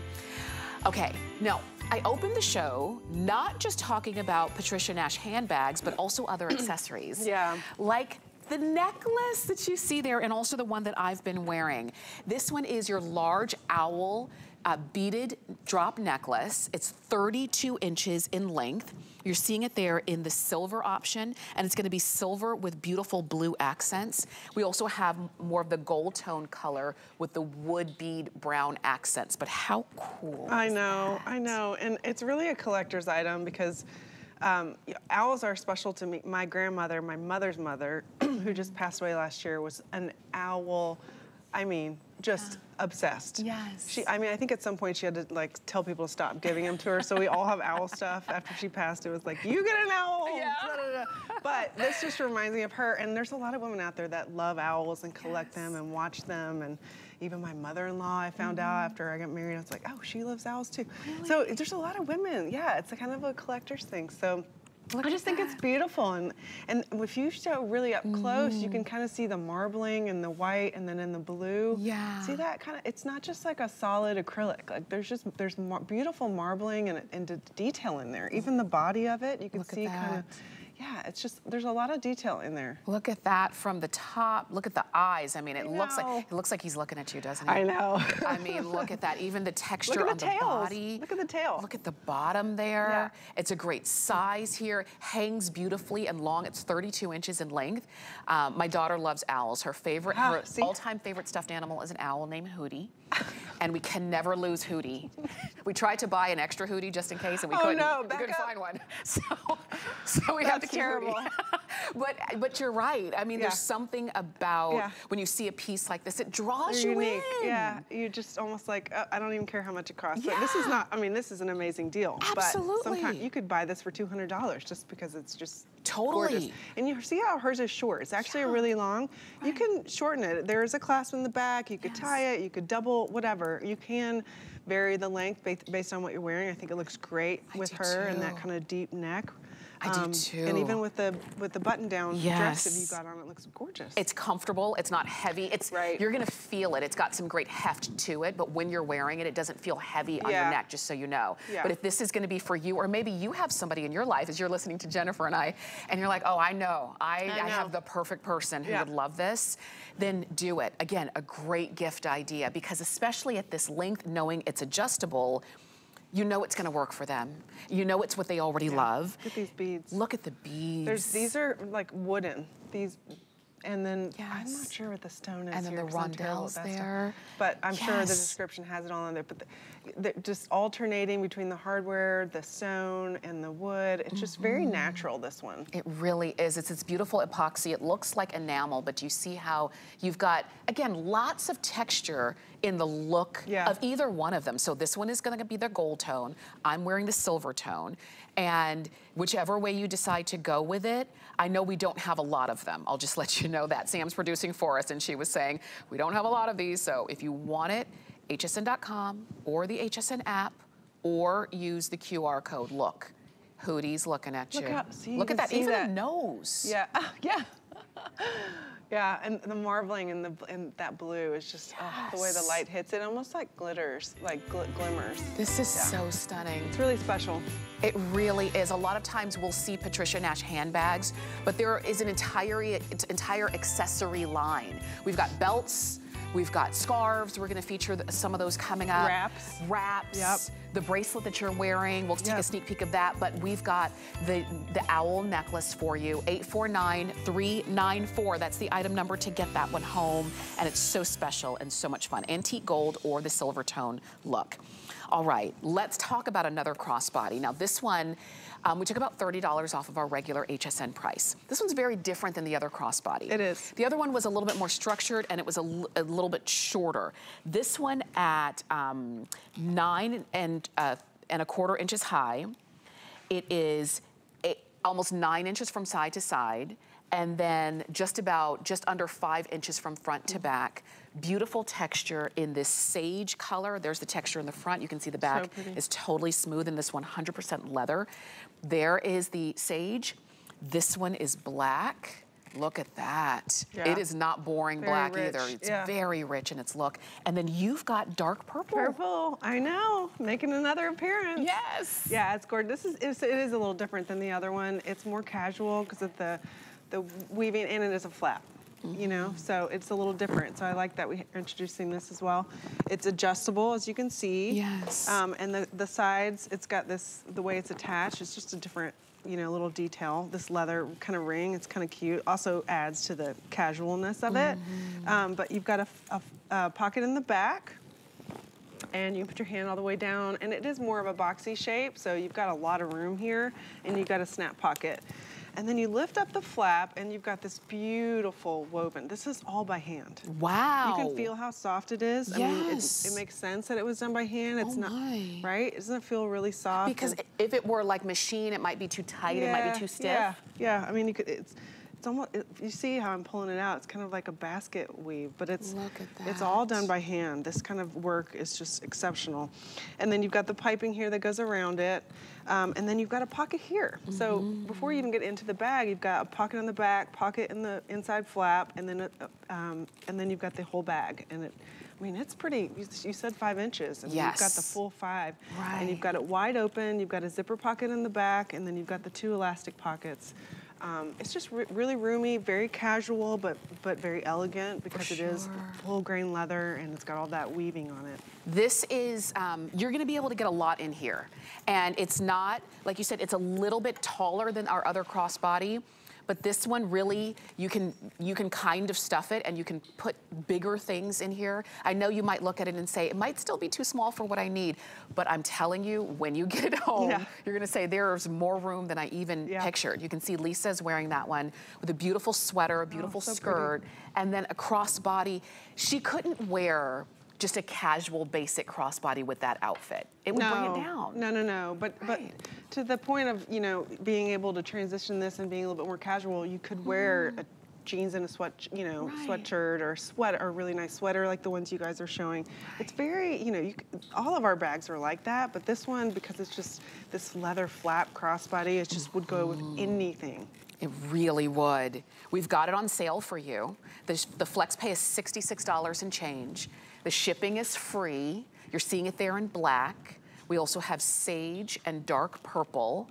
Speaker 1: Okay, now, I opened the show not just talking about Patricia Nash handbags, but also other accessories.
Speaker 2: Yeah.
Speaker 1: Like the necklace that you see there, and also the one that I've been wearing. This one is your large owl uh, beaded drop necklace. It's 32 inches in length. You're seeing it there in the silver option, and it's gonna be silver with beautiful blue accents. We also have more of the gold tone color with the wood bead brown accents, but how cool
Speaker 2: I know,
Speaker 1: that?
Speaker 2: I know, and it's really a collector's item because um, owls are special to me. My grandmother, my mother's mother, who just passed away last year, was an owl. I mean, just obsessed.
Speaker 1: Yes.
Speaker 2: She, I mean, I think at some point she had to like tell people to stop giving them to her. So we all have owl stuff. After she passed, it was like, you get an owl.
Speaker 1: Yeah.
Speaker 2: Da, da, da. But this just reminds me of her. And there's a lot of women out there that love owls and collect
Speaker 1: Yes.
Speaker 2: them and watch them. And even my mother-in-law, I found out
Speaker 1: Mm-hmm.
Speaker 2: after I got married, I was like, oh, she loves owls too. So there's a lot of women. Yeah, it's a kind of a collector's thing. So. I just think it's beautiful, and and if you show really up close, you can kind of see the marbling and the white, and then in the blue.
Speaker 1: Yeah.
Speaker 2: See that kind of? It's not just like a solid acrylic. Like there's just there's mar- beautiful marbling and and detail in there. Even the body of it, you can
Speaker 1: Look
Speaker 2: see kind of. Yeah, it's just there's a lot of detail in there.
Speaker 1: Look at that from the top. Look at the eyes. I mean, it looks like it looks like he's looking at you, doesn't he?
Speaker 2: I know.
Speaker 1: I mean, look at that. Even the texture
Speaker 2: Look at
Speaker 1: on
Speaker 2: the
Speaker 1: the, body.
Speaker 2: Look at the tail.
Speaker 1: Look at the bottom there.
Speaker 2: Yeah.
Speaker 1: It's a great size here. Hangs beautifully and long. It's 32 inches in length. Um, my daughter loves owls. Her favorite,
Speaker 2: Ah,
Speaker 1: her all-time favorite stuffed animal is an owl named Hootie. and we can never lose Hootie. We tried to buy an extra Hootie just in case, and we
Speaker 2: Oh,
Speaker 1: couldn't.
Speaker 2: no,
Speaker 1: we couldn't
Speaker 2: up.
Speaker 1: find one. So, so we have to
Speaker 2: That's terrible.
Speaker 1: but but you're right. I mean,
Speaker 2: Yeah.
Speaker 1: there's something about
Speaker 2: Yeah.
Speaker 1: when you see a piece like this, it draws you
Speaker 2: unique.
Speaker 1: in.
Speaker 2: Yeah, you're just almost like uh, I don't even care how much it costs. But this is not. I mean, this is an amazing deal. But
Speaker 1: Absolutely.
Speaker 2: sometimes you could buy this for two hundred dollars just because it's just
Speaker 1: Totally.
Speaker 2: gorgeous. And you see how hers is short. It's actually a really long. You can shorten it. There is a clasp in the back. You could tie it. You could double whatever. You can vary the length ba- based on what you're wearing. I think it looks great
Speaker 1: I
Speaker 2: with her and that kind of deep neck.
Speaker 1: I do
Speaker 2: um,
Speaker 1: too.
Speaker 2: And even with the with the button down dress that you got on, it looks gorgeous.
Speaker 1: It's comfortable. It's not heavy. It's
Speaker 2: Right.
Speaker 1: you're gonna feel it. It's got some great heft to it, but when you're wearing it, it doesn't feel heavy on your neck. Just so you know.
Speaker 2: Yeah.
Speaker 1: But if this is gonna be for you, or maybe you have somebody in your life as you're listening to Jennifer and I, and you're like, oh, I know, I, I,
Speaker 2: know.
Speaker 1: have the perfect person who
Speaker 2: Yeah.
Speaker 1: would love this, then do it. Again, a great gift idea because especially at this length, knowing it's adjustable. You know it's going to work for them. You know it's what they already love.
Speaker 2: Look at these beads.
Speaker 1: Look at the beads.
Speaker 2: There's these are like wooden. These and then I'm not sure what the stone is
Speaker 1: And then
Speaker 2: here
Speaker 1: the rondelles
Speaker 2: that stuff. But I'm sure the description has it all in there. But the, the, just alternating between the hardware, the stone, and the wood. It's just very
Speaker 1: Mm-hmm.
Speaker 2: natural. This one.
Speaker 1: It really is. It's this beautiful epoxy. It looks like enamel, but you see how you've got, again, lots of texture in the look
Speaker 2: Yeah.
Speaker 1: of either one of them. So this one is going to be the gold tone. I'm wearing the silver tone. And whichever way you decide to go with it, I know we don't have a lot of them. I'll just let you know that. Sam's producing for us, and she was saying, we don't have a lot of these. So if you want it, hsn.com or the HSN app, or use the QR code. Look. Hootie's looking at you.
Speaker 2: Look how- see, you
Speaker 1: Look at that. Even
Speaker 2: that.
Speaker 1: the nose.
Speaker 2: Yeah. yeah. Yeah, and the marbling and the and that blue is just oh, the way the light hits it, almost like glitters, like gl- glimmers.
Speaker 1: This is so stunning.
Speaker 2: It's really special.
Speaker 1: It really is. A lot of times we'll see Patricia Nash handbags, but there is an entire, entire accessory line. We've got belts, we've got scarves. We're going to feature some of those coming up.
Speaker 2: Wraps.
Speaker 1: Wraps.
Speaker 2: Yep.
Speaker 1: The bracelet that you're wearing. We'll take a sneak peek of that, but we've got the, the owl necklace for you. 849394. That's the item number to get that one home. And it's so special and so much fun. Antique gold or the silver tone look. All right, let's talk about another crossbody. Now this one, um, we took about $30 off of our regular HSN price. This one's very different than the other crossbody.
Speaker 2: It is.
Speaker 1: The other one was a little bit more structured and it was a, l- a little bit shorter. This one at um, nine and, uh, and a quarter inches high. It is a, almost nine inches from side to side and then just about, just under five inches from front to back. Beautiful texture in this sage color. There's the texture in the front. You can see the back
Speaker 2: pretty.
Speaker 1: is totally smooth in this 100% leather. There is the sage. This one is black. Look at that.
Speaker 2: Yeah.
Speaker 1: It is not boring
Speaker 2: Very
Speaker 1: black
Speaker 2: rich,
Speaker 1: either. It's
Speaker 2: yeah.
Speaker 1: very rich in its look. And then you've got dark purple.
Speaker 2: Purple, I know, making another appearance.
Speaker 1: Yes.
Speaker 2: Yeah, it's gorgeous. This is it's, it is a little different than the other one. It's more casual because of the the weaving, and it is a flap. You know, so it's a little different. So I like that we're introducing this as well. It's adjustable, as you can see.
Speaker 1: Yes.
Speaker 2: Um, and the the sides, it's got this the way it's attached. It's just a different, you know, little detail. This leather kind of ring, it's kind of cute. Also adds to the casualness of it. Um, but you've got a, a- a pocket in the back and you put your hand all the way down and it is more of a boxy shape so you've got a lot of room here and you've got a snap pocket And then you lift up the flap and you've got this beautiful woven. This is all by hand.
Speaker 1: Wow.
Speaker 2: You can feel how soft it is. I mean,
Speaker 1: Yes.
Speaker 2: it, it makes sense that it was done by hand. It's
Speaker 1: Oh
Speaker 2: not,
Speaker 1: my.
Speaker 2: right? Doesn't it feel really soft?
Speaker 1: Because
Speaker 2: and-
Speaker 1: if it were like machine, it might be too tight, Yeah, it might be too stiff.
Speaker 2: Yeah, yeah. I mean, you could. It's it's almost. It, you see how I'm pulling it out? It's kind of like a basket weave, but it's it's all done by hand. This kind of work is just exceptional. And then you've got the piping here that goes around it, um, and then you've got a pocket here. So
Speaker 1: Mm-hmm.
Speaker 2: before you even get into the bag, you've got a pocket on the back, pocket in the inside flap, and then a, um, and then you've got the whole bag. And it, I mean, it's pretty. You, you said five inches, and you've got the full five.
Speaker 1: Right.
Speaker 2: And you've got it wide open. You've got a zipper pocket in the back, and then you've got the two elastic pockets. Um, it's just re- really roomy, very casual, but but very elegant because it is full grain leather and it's got all that weaving on it.
Speaker 1: This is, um, you're gonna be able to get a lot in here. And it's not, like you said, it's a little bit taller than our other crossbody, but this one really, you can, you can kind of stuff it and you can put bigger things in here. I know you might look at it and say, it might still be too small for what I need, but I'm telling you, when you get it home,
Speaker 2: Yeah.
Speaker 1: you're gonna say, there's more room than I even
Speaker 2: Yeah.
Speaker 1: pictured. You can see Lisa's wearing that one with a beautiful sweater, a oh, beautiful
Speaker 2: so pretty.
Speaker 1: skirt, and then a crossbody. She couldn't wear just a casual basic crossbody with that outfit. It would
Speaker 2: no,
Speaker 1: bring it down.
Speaker 2: No, no, no. But but to the point of you know being able to transition this and being a little bit more casual, you could wear mm-hmm. a jeans and a sweat, you know.
Speaker 1: Right.
Speaker 2: sweatshirt or sweater, or a really nice sweater like the ones you guys are showing. It's very, you know, you, all of our bags are like that, but this one because it's just this leather flap crossbody, it just would go with anything.
Speaker 1: It really would. We've got it on sale for you. The, the flex pay is $66 and change. The shipping is free. You're seeing it there in black. We also have sage and dark purple.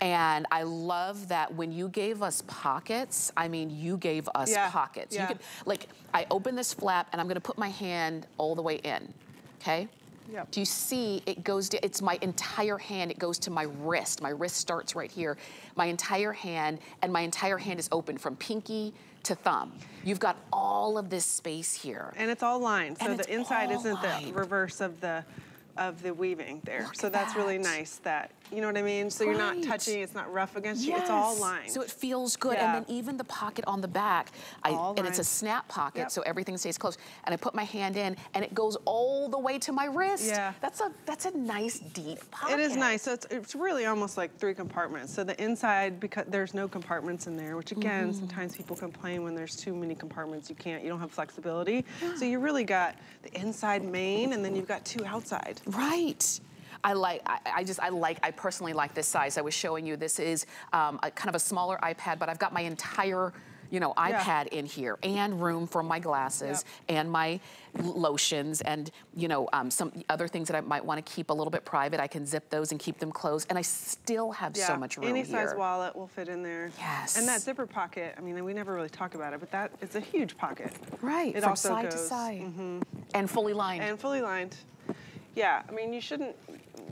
Speaker 1: And I love that when you gave us pockets, I mean, you gave us
Speaker 2: Yeah,
Speaker 1: pockets. You
Speaker 2: yeah.
Speaker 1: could, like, I open this flap and I'm gonna put my hand all the way in, okay?
Speaker 2: Yep.
Speaker 1: Do you see it goes to, it's my entire hand, it goes to my wrist. My wrist starts right here. My entire hand, and my entire hand is open from pinky to thumb. You've got all of this space here.
Speaker 2: And it's all lined, so the inside isn't
Speaker 1: lined.
Speaker 2: the reverse of the of the weaving there.
Speaker 1: Look
Speaker 2: so
Speaker 1: at
Speaker 2: that's really nice that you know what I mean? So you're not touching, it's not rough against you, it's all lined.
Speaker 1: So it feels good.
Speaker 2: Yeah.
Speaker 1: And then even the pocket on the back, I, and it's a snap pocket,
Speaker 2: Yep.
Speaker 1: so everything stays close. And I put my hand in, and it goes all the way to my wrist.
Speaker 2: Yeah.
Speaker 1: That's a that's a nice deep pocket.
Speaker 2: It is nice. So it's, it's really almost like three compartments. So the inside, because there's no compartments in there, which again,
Speaker 1: Mm-hmm.
Speaker 2: sometimes people complain when there's too many compartments, you can't, you don't have flexibility. So you really got the inside main and then you've got two outside.
Speaker 1: Right. I like, I, I just, I like, I personally like this size. I was showing you, this is um, a kind of a smaller iPad, but I've got my entire, you know,
Speaker 2: Yeah.
Speaker 1: iPad in here and room for my glasses and my lotions and, you know, um, some other things that I might want to keep a little bit private. I can zip those and keep them closed. And I still have so much room
Speaker 2: Any
Speaker 1: here.
Speaker 2: Any size wallet will fit in there.
Speaker 1: Yes.
Speaker 2: And that zipper pocket, I mean, we never really talk about it, but that is a huge pocket.
Speaker 1: Right,
Speaker 2: It
Speaker 1: from
Speaker 2: also
Speaker 1: side to
Speaker 2: goes-
Speaker 1: side. And fully lined.
Speaker 2: And fully lined. Yeah, I mean, you shouldn't.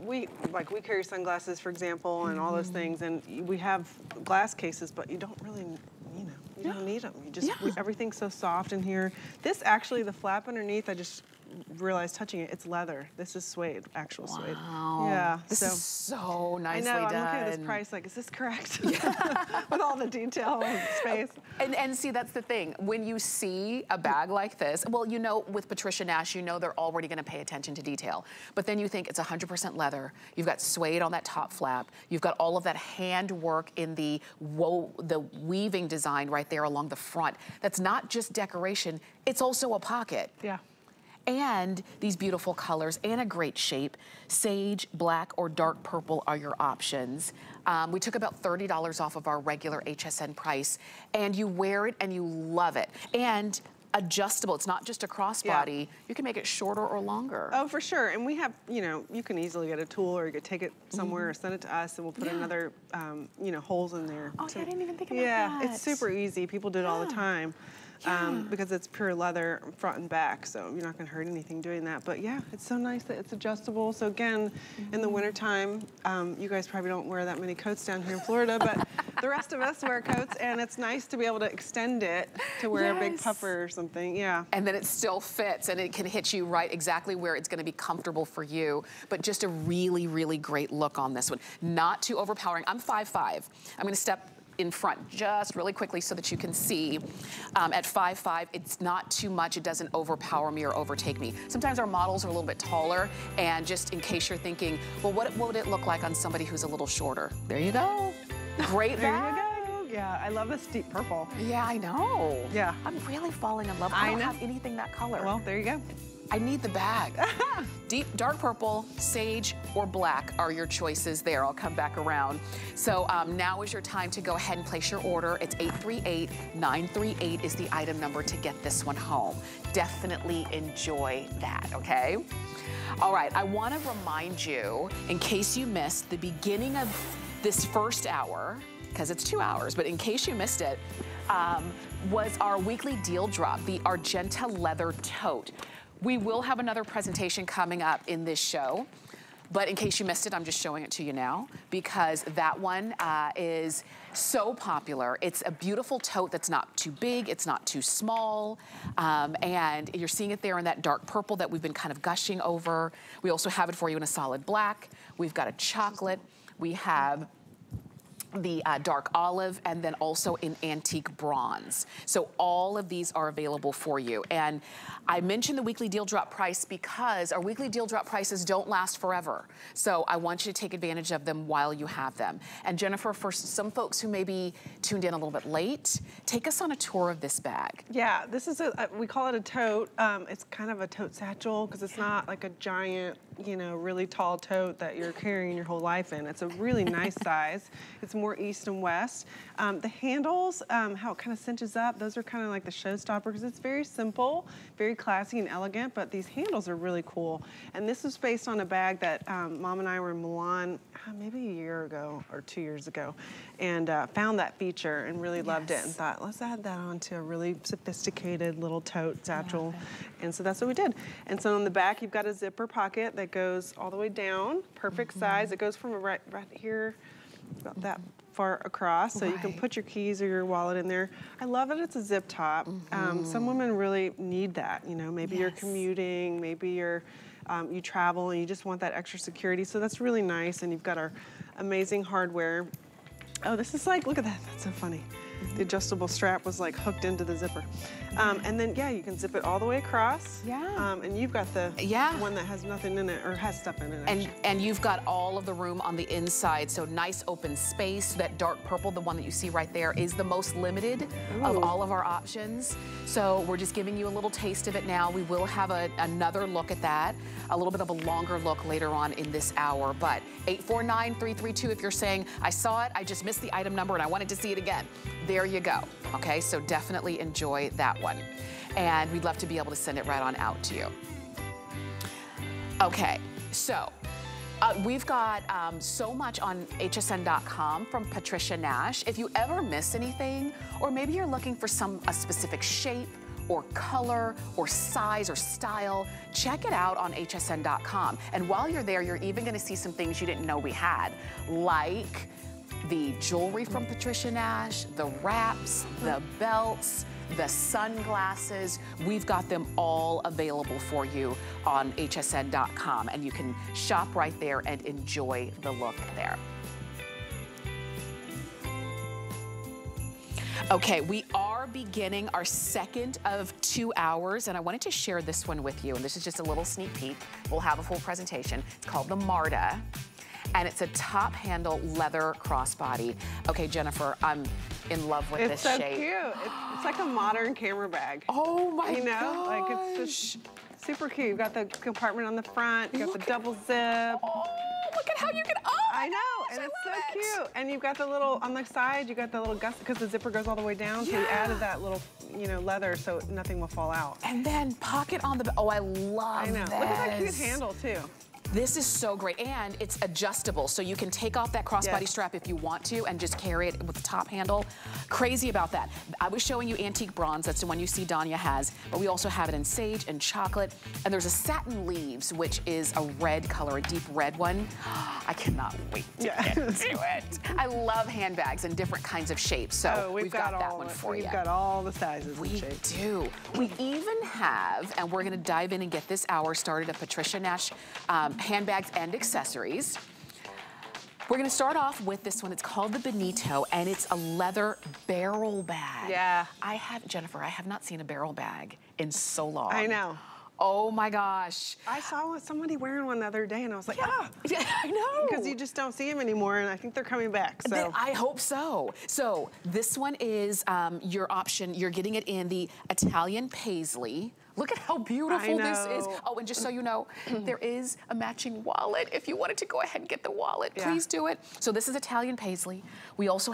Speaker 2: We like we carry sunglasses, for example, and all those
Speaker 1: Mm-hmm.
Speaker 2: things, and we have glass cases, but you don't really, you know, you don't need them. You just we-
Speaker 1: Yeah.
Speaker 2: everything's so soft in here. This actually, the flap underneath, I just realized touching it, it's leather. This is suede, actual suede.
Speaker 1: Wow.
Speaker 2: Yeah.
Speaker 1: This
Speaker 2: so.
Speaker 1: is so
Speaker 2: I
Speaker 1: nicely
Speaker 2: know.
Speaker 1: done.
Speaker 2: I'm looking at this price, like, is this correct? With all the detail and space.
Speaker 1: And, and see, that's the thing. When you see a bag like this, well, you know, with Patricia Nash, you know they're already going to pay attention to detail. But then you think it's 100% leather. You've got suede on that top flap. You've got all of that handwork in the wo- the weaving design right there along the front. That's not just decoration. It's also a pocket.
Speaker 2: Yeah.
Speaker 1: And these beautiful colors and a great shape. Sage, black, or dark purple are your options. Um, we took about $30 off of our regular HSN price, and you wear it and you love it. And adjustable, it's not just a crossbody. You can make it shorter or longer.
Speaker 2: Oh, for sure. And we have, you know, you can easily get a tool or you could take it somewhere or send it to us and we'll put
Speaker 1: Mm-hmm. Yeah.
Speaker 2: another, um, you know, holes in there.
Speaker 1: Oh, yeah, I didn't even think about
Speaker 2: yeah,
Speaker 1: that.
Speaker 2: Yeah, it's super easy. People do it all the
Speaker 1: Yeah.
Speaker 2: Um, because it's pure leather front and back, so you're not gonna hurt anything doing that. But yeah, it's so nice that it's adjustable. So again, in
Speaker 1: Mm-hmm.
Speaker 2: the wintertime, um, you guys probably don't wear that many coats down here in Florida, but the rest of us wear coats and it's nice to be able to extend it to wear a big puffer or something, yeah.
Speaker 1: and then it still fits and it can hit you right exactly where it's going to be comfortable for you but just a really really great look on this one not too overpowering i'm 5'5 i'm going to step in front just really quickly so that you can see. Um, at 5'5", it's not too much. It doesn't overpower me or overtake me. Sometimes our models are a little bit taller, and just in case you're thinking, well, what, what would it look like on somebody who's a little shorter? There you go. Great
Speaker 2: there
Speaker 1: bag.
Speaker 2: you go. Yeah, I love this deep purple.
Speaker 1: Yeah, I know.
Speaker 2: Yeah.
Speaker 1: I'm really falling in love.
Speaker 2: I
Speaker 1: I don't
Speaker 2: know.
Speaker 1: have anything that color.
Speaker 2: Well, there you go.
Speaker 1: I need the bag. Deep dark purple, sage, or black are your choices there. I'll come back around. So um, now is your time to go ahead and place your order. It's 838-938 is the item number to get this one home. Definitely enjoy that, okay? All right, I wanna remind you, in case you missed the beginning of this first hour, because it's two hours, but in case you missed it, um, was our weekly deal drop, the Argenta leather tote. We will have another presentation coming up in this show. But in case you missed it, I'm just showing it to you now because that one uh, is so popular. It's a beautiful tote that's not too big, it's not too small, um, and you're seeing it there in that dark purple that we've been kind of gushing over. We also have it for you in a solid black. We've got a chocolate. We have the uh, dark olive and then also in antique bronze. So all of these are available for you. And I mentioned the weekly deal drop price because our weekly deal drop prices don't last forever. So I want you to take advantage of them while you have them. And Jennifer, for some folks who may be tuned in a little bit late, take us on a tour of this bag.
Speaker 2: Yeah, this is a, a- we call it a tote. Um, it's kind of a tote satchel because it's not like a giant, you know, really tall tote that you're carrying your whole life in. It's a really nice size. It's more east and west. Um, the handles, um, how it kind of cinches up, those are kind of like the showstopper because it's very simple, very classy and elegant, but these handles are really cool. And this is based on a bag that um, mom and I were in Milan uh, maybe a year ago or two years ago and uh, found that feature and really loved it and thought, let's add that onto a really sophisticated little tote satchel. And so that's what we did. And so on the back, you've got a zipper pocket that goes all the way down, perfect
Speaker 1: Mm-hmm.
Speaker 2: size. It goes from right, right here, about that far across. So you can put your keys or your wallet in there. I love that it's a zip top. Um, some women really need that. You know, maybe you're
Speaker 1: Mm-hmm.
Speaker 2: Commuting, maybe you're um, you travel and you just want that extra security. So that's really nice. And you've got our amazing hardware. Oh, this is like, look at that, that's so funny. The adjustable strap was like hooked into the zipper. Um, and then, yeah, you can zip it all the way across.
Speaker 1: Yeah.
Speaker 2: Um, and you've got the
Speaker 1: Yeah.
Speaker 2: one that has nothing in it, or has stuff in it.
Speaker 1: And,
Speaker 2: actually.
Speaker 1: and you've got all of the room on the inside, so nice open space. That dark purple, the one that you see right there, is the most limited of all of our options. So we're just giving you a little taste of it now. We will have a, another look at that, a little bit of a longer look later on in this hour. But 849-332, if you're saying, I saw it, I just missed the item number and I wanted to see it again. There you go, okay? So definitely enjoy that one. And we'd love to be able to send it right on out to you. Okay, so uh, we've got um, so much on hsn.com from Patricia Nash. If you ever miss anything, or maybe you're looking for some a specific shape or color or size or style, check it out on hsn.com. And while you're there, you're even gonna see some things you didn't know we had, like the jewelry from Patricia Nash, the wraps, the belts, the sunglasses. We've got them all available for you on hsn.com and you can shop right there and enjoy the look there. Okay, we are beginning our second of two hours, and I wanted to share this one with you. And this is just a little sneak peek. We'll have a full presentation. It's called the Marta, and it's a top handle leather crossbody. Okay, Jennifer, I'm in love with
Speaker 2: It's
Speaker 1: this
Speaker 2: so
Speaker 1: shape.
Speaker 2: It's so cute. It's, like a modern camera bag.
Speaker 1: Oh my
Speaker 2: You know, like it's just super cute. You've got the compartment on the front, you got
Speaker 1: Look
Speaker 2: the double oh, zip.
Speaker 1: Oh, look at how you can. Oh,
Speaker 2: I know,
Speaker 1: gosh,
Speaker 2: and
Speaker 1: I
Speaker 2: it's so
Speaker 1: it.
Speaker 2: cute. And you've got the little, on the side, you got the little gust, because the zipper goes all the way down, so you added that little, you know, leather so nothing will fall out.
Speaker 1: And then pocket on the. Oh, I love
Speaker 2: I know. Look at that cute handle, too.
Speaker 1: This is so great, and it's adjustable, so you can take off that crossbody strap if you want to and just carry it with the top handle. Crazy about that. I was showing you antique bronze, that's the one you see Danya has, but we also have it in sage and chocolate, and there's a satin leaves, which is a red color, a deep red one. I cannot wait to
Speaker 2: Yeah.
Speaker 1: get to it. I love handbags in different kinds of shapes, so
Speaker 2: Oh, we've, got,
Speaker 1: that
Speaker 2: all
Speaker 1: one for
Speaker 2: We've
Speaker 1: you.
Speaker 2: got all the sizes
Speaker 1: We do. We even have, and we're gonna dive in and get this hour started at Patricia Nash um, handbags and accessories. We're gonna start off with this one. It's called the Benito, and it's a leather barrel bag.
Speaker 2: Yeah.
Speaker 1: I have, Jennifer, I have not seen a barrel bag in so long.
Speaker 2: I know.
Speaker 1: Oh my gosh.
Speaker 2: I saw somebody wearing one the other day and I was like, ah.
Speaker 1: Yeah, I know.
Speaker 2: Because you just don't see them anymore and I think they're coming back, so.
Speaker 1: I hope so. So this one is um, your option. You're getting it in the Italian paisley. Look at how beautiful this is. Oh, and just so you know, there is a matching wallet. If you wanted to go ahead and get the wallet,
Speaker 2: Yeah.
Speaker 1: please do it. So this is Italian paisley. We also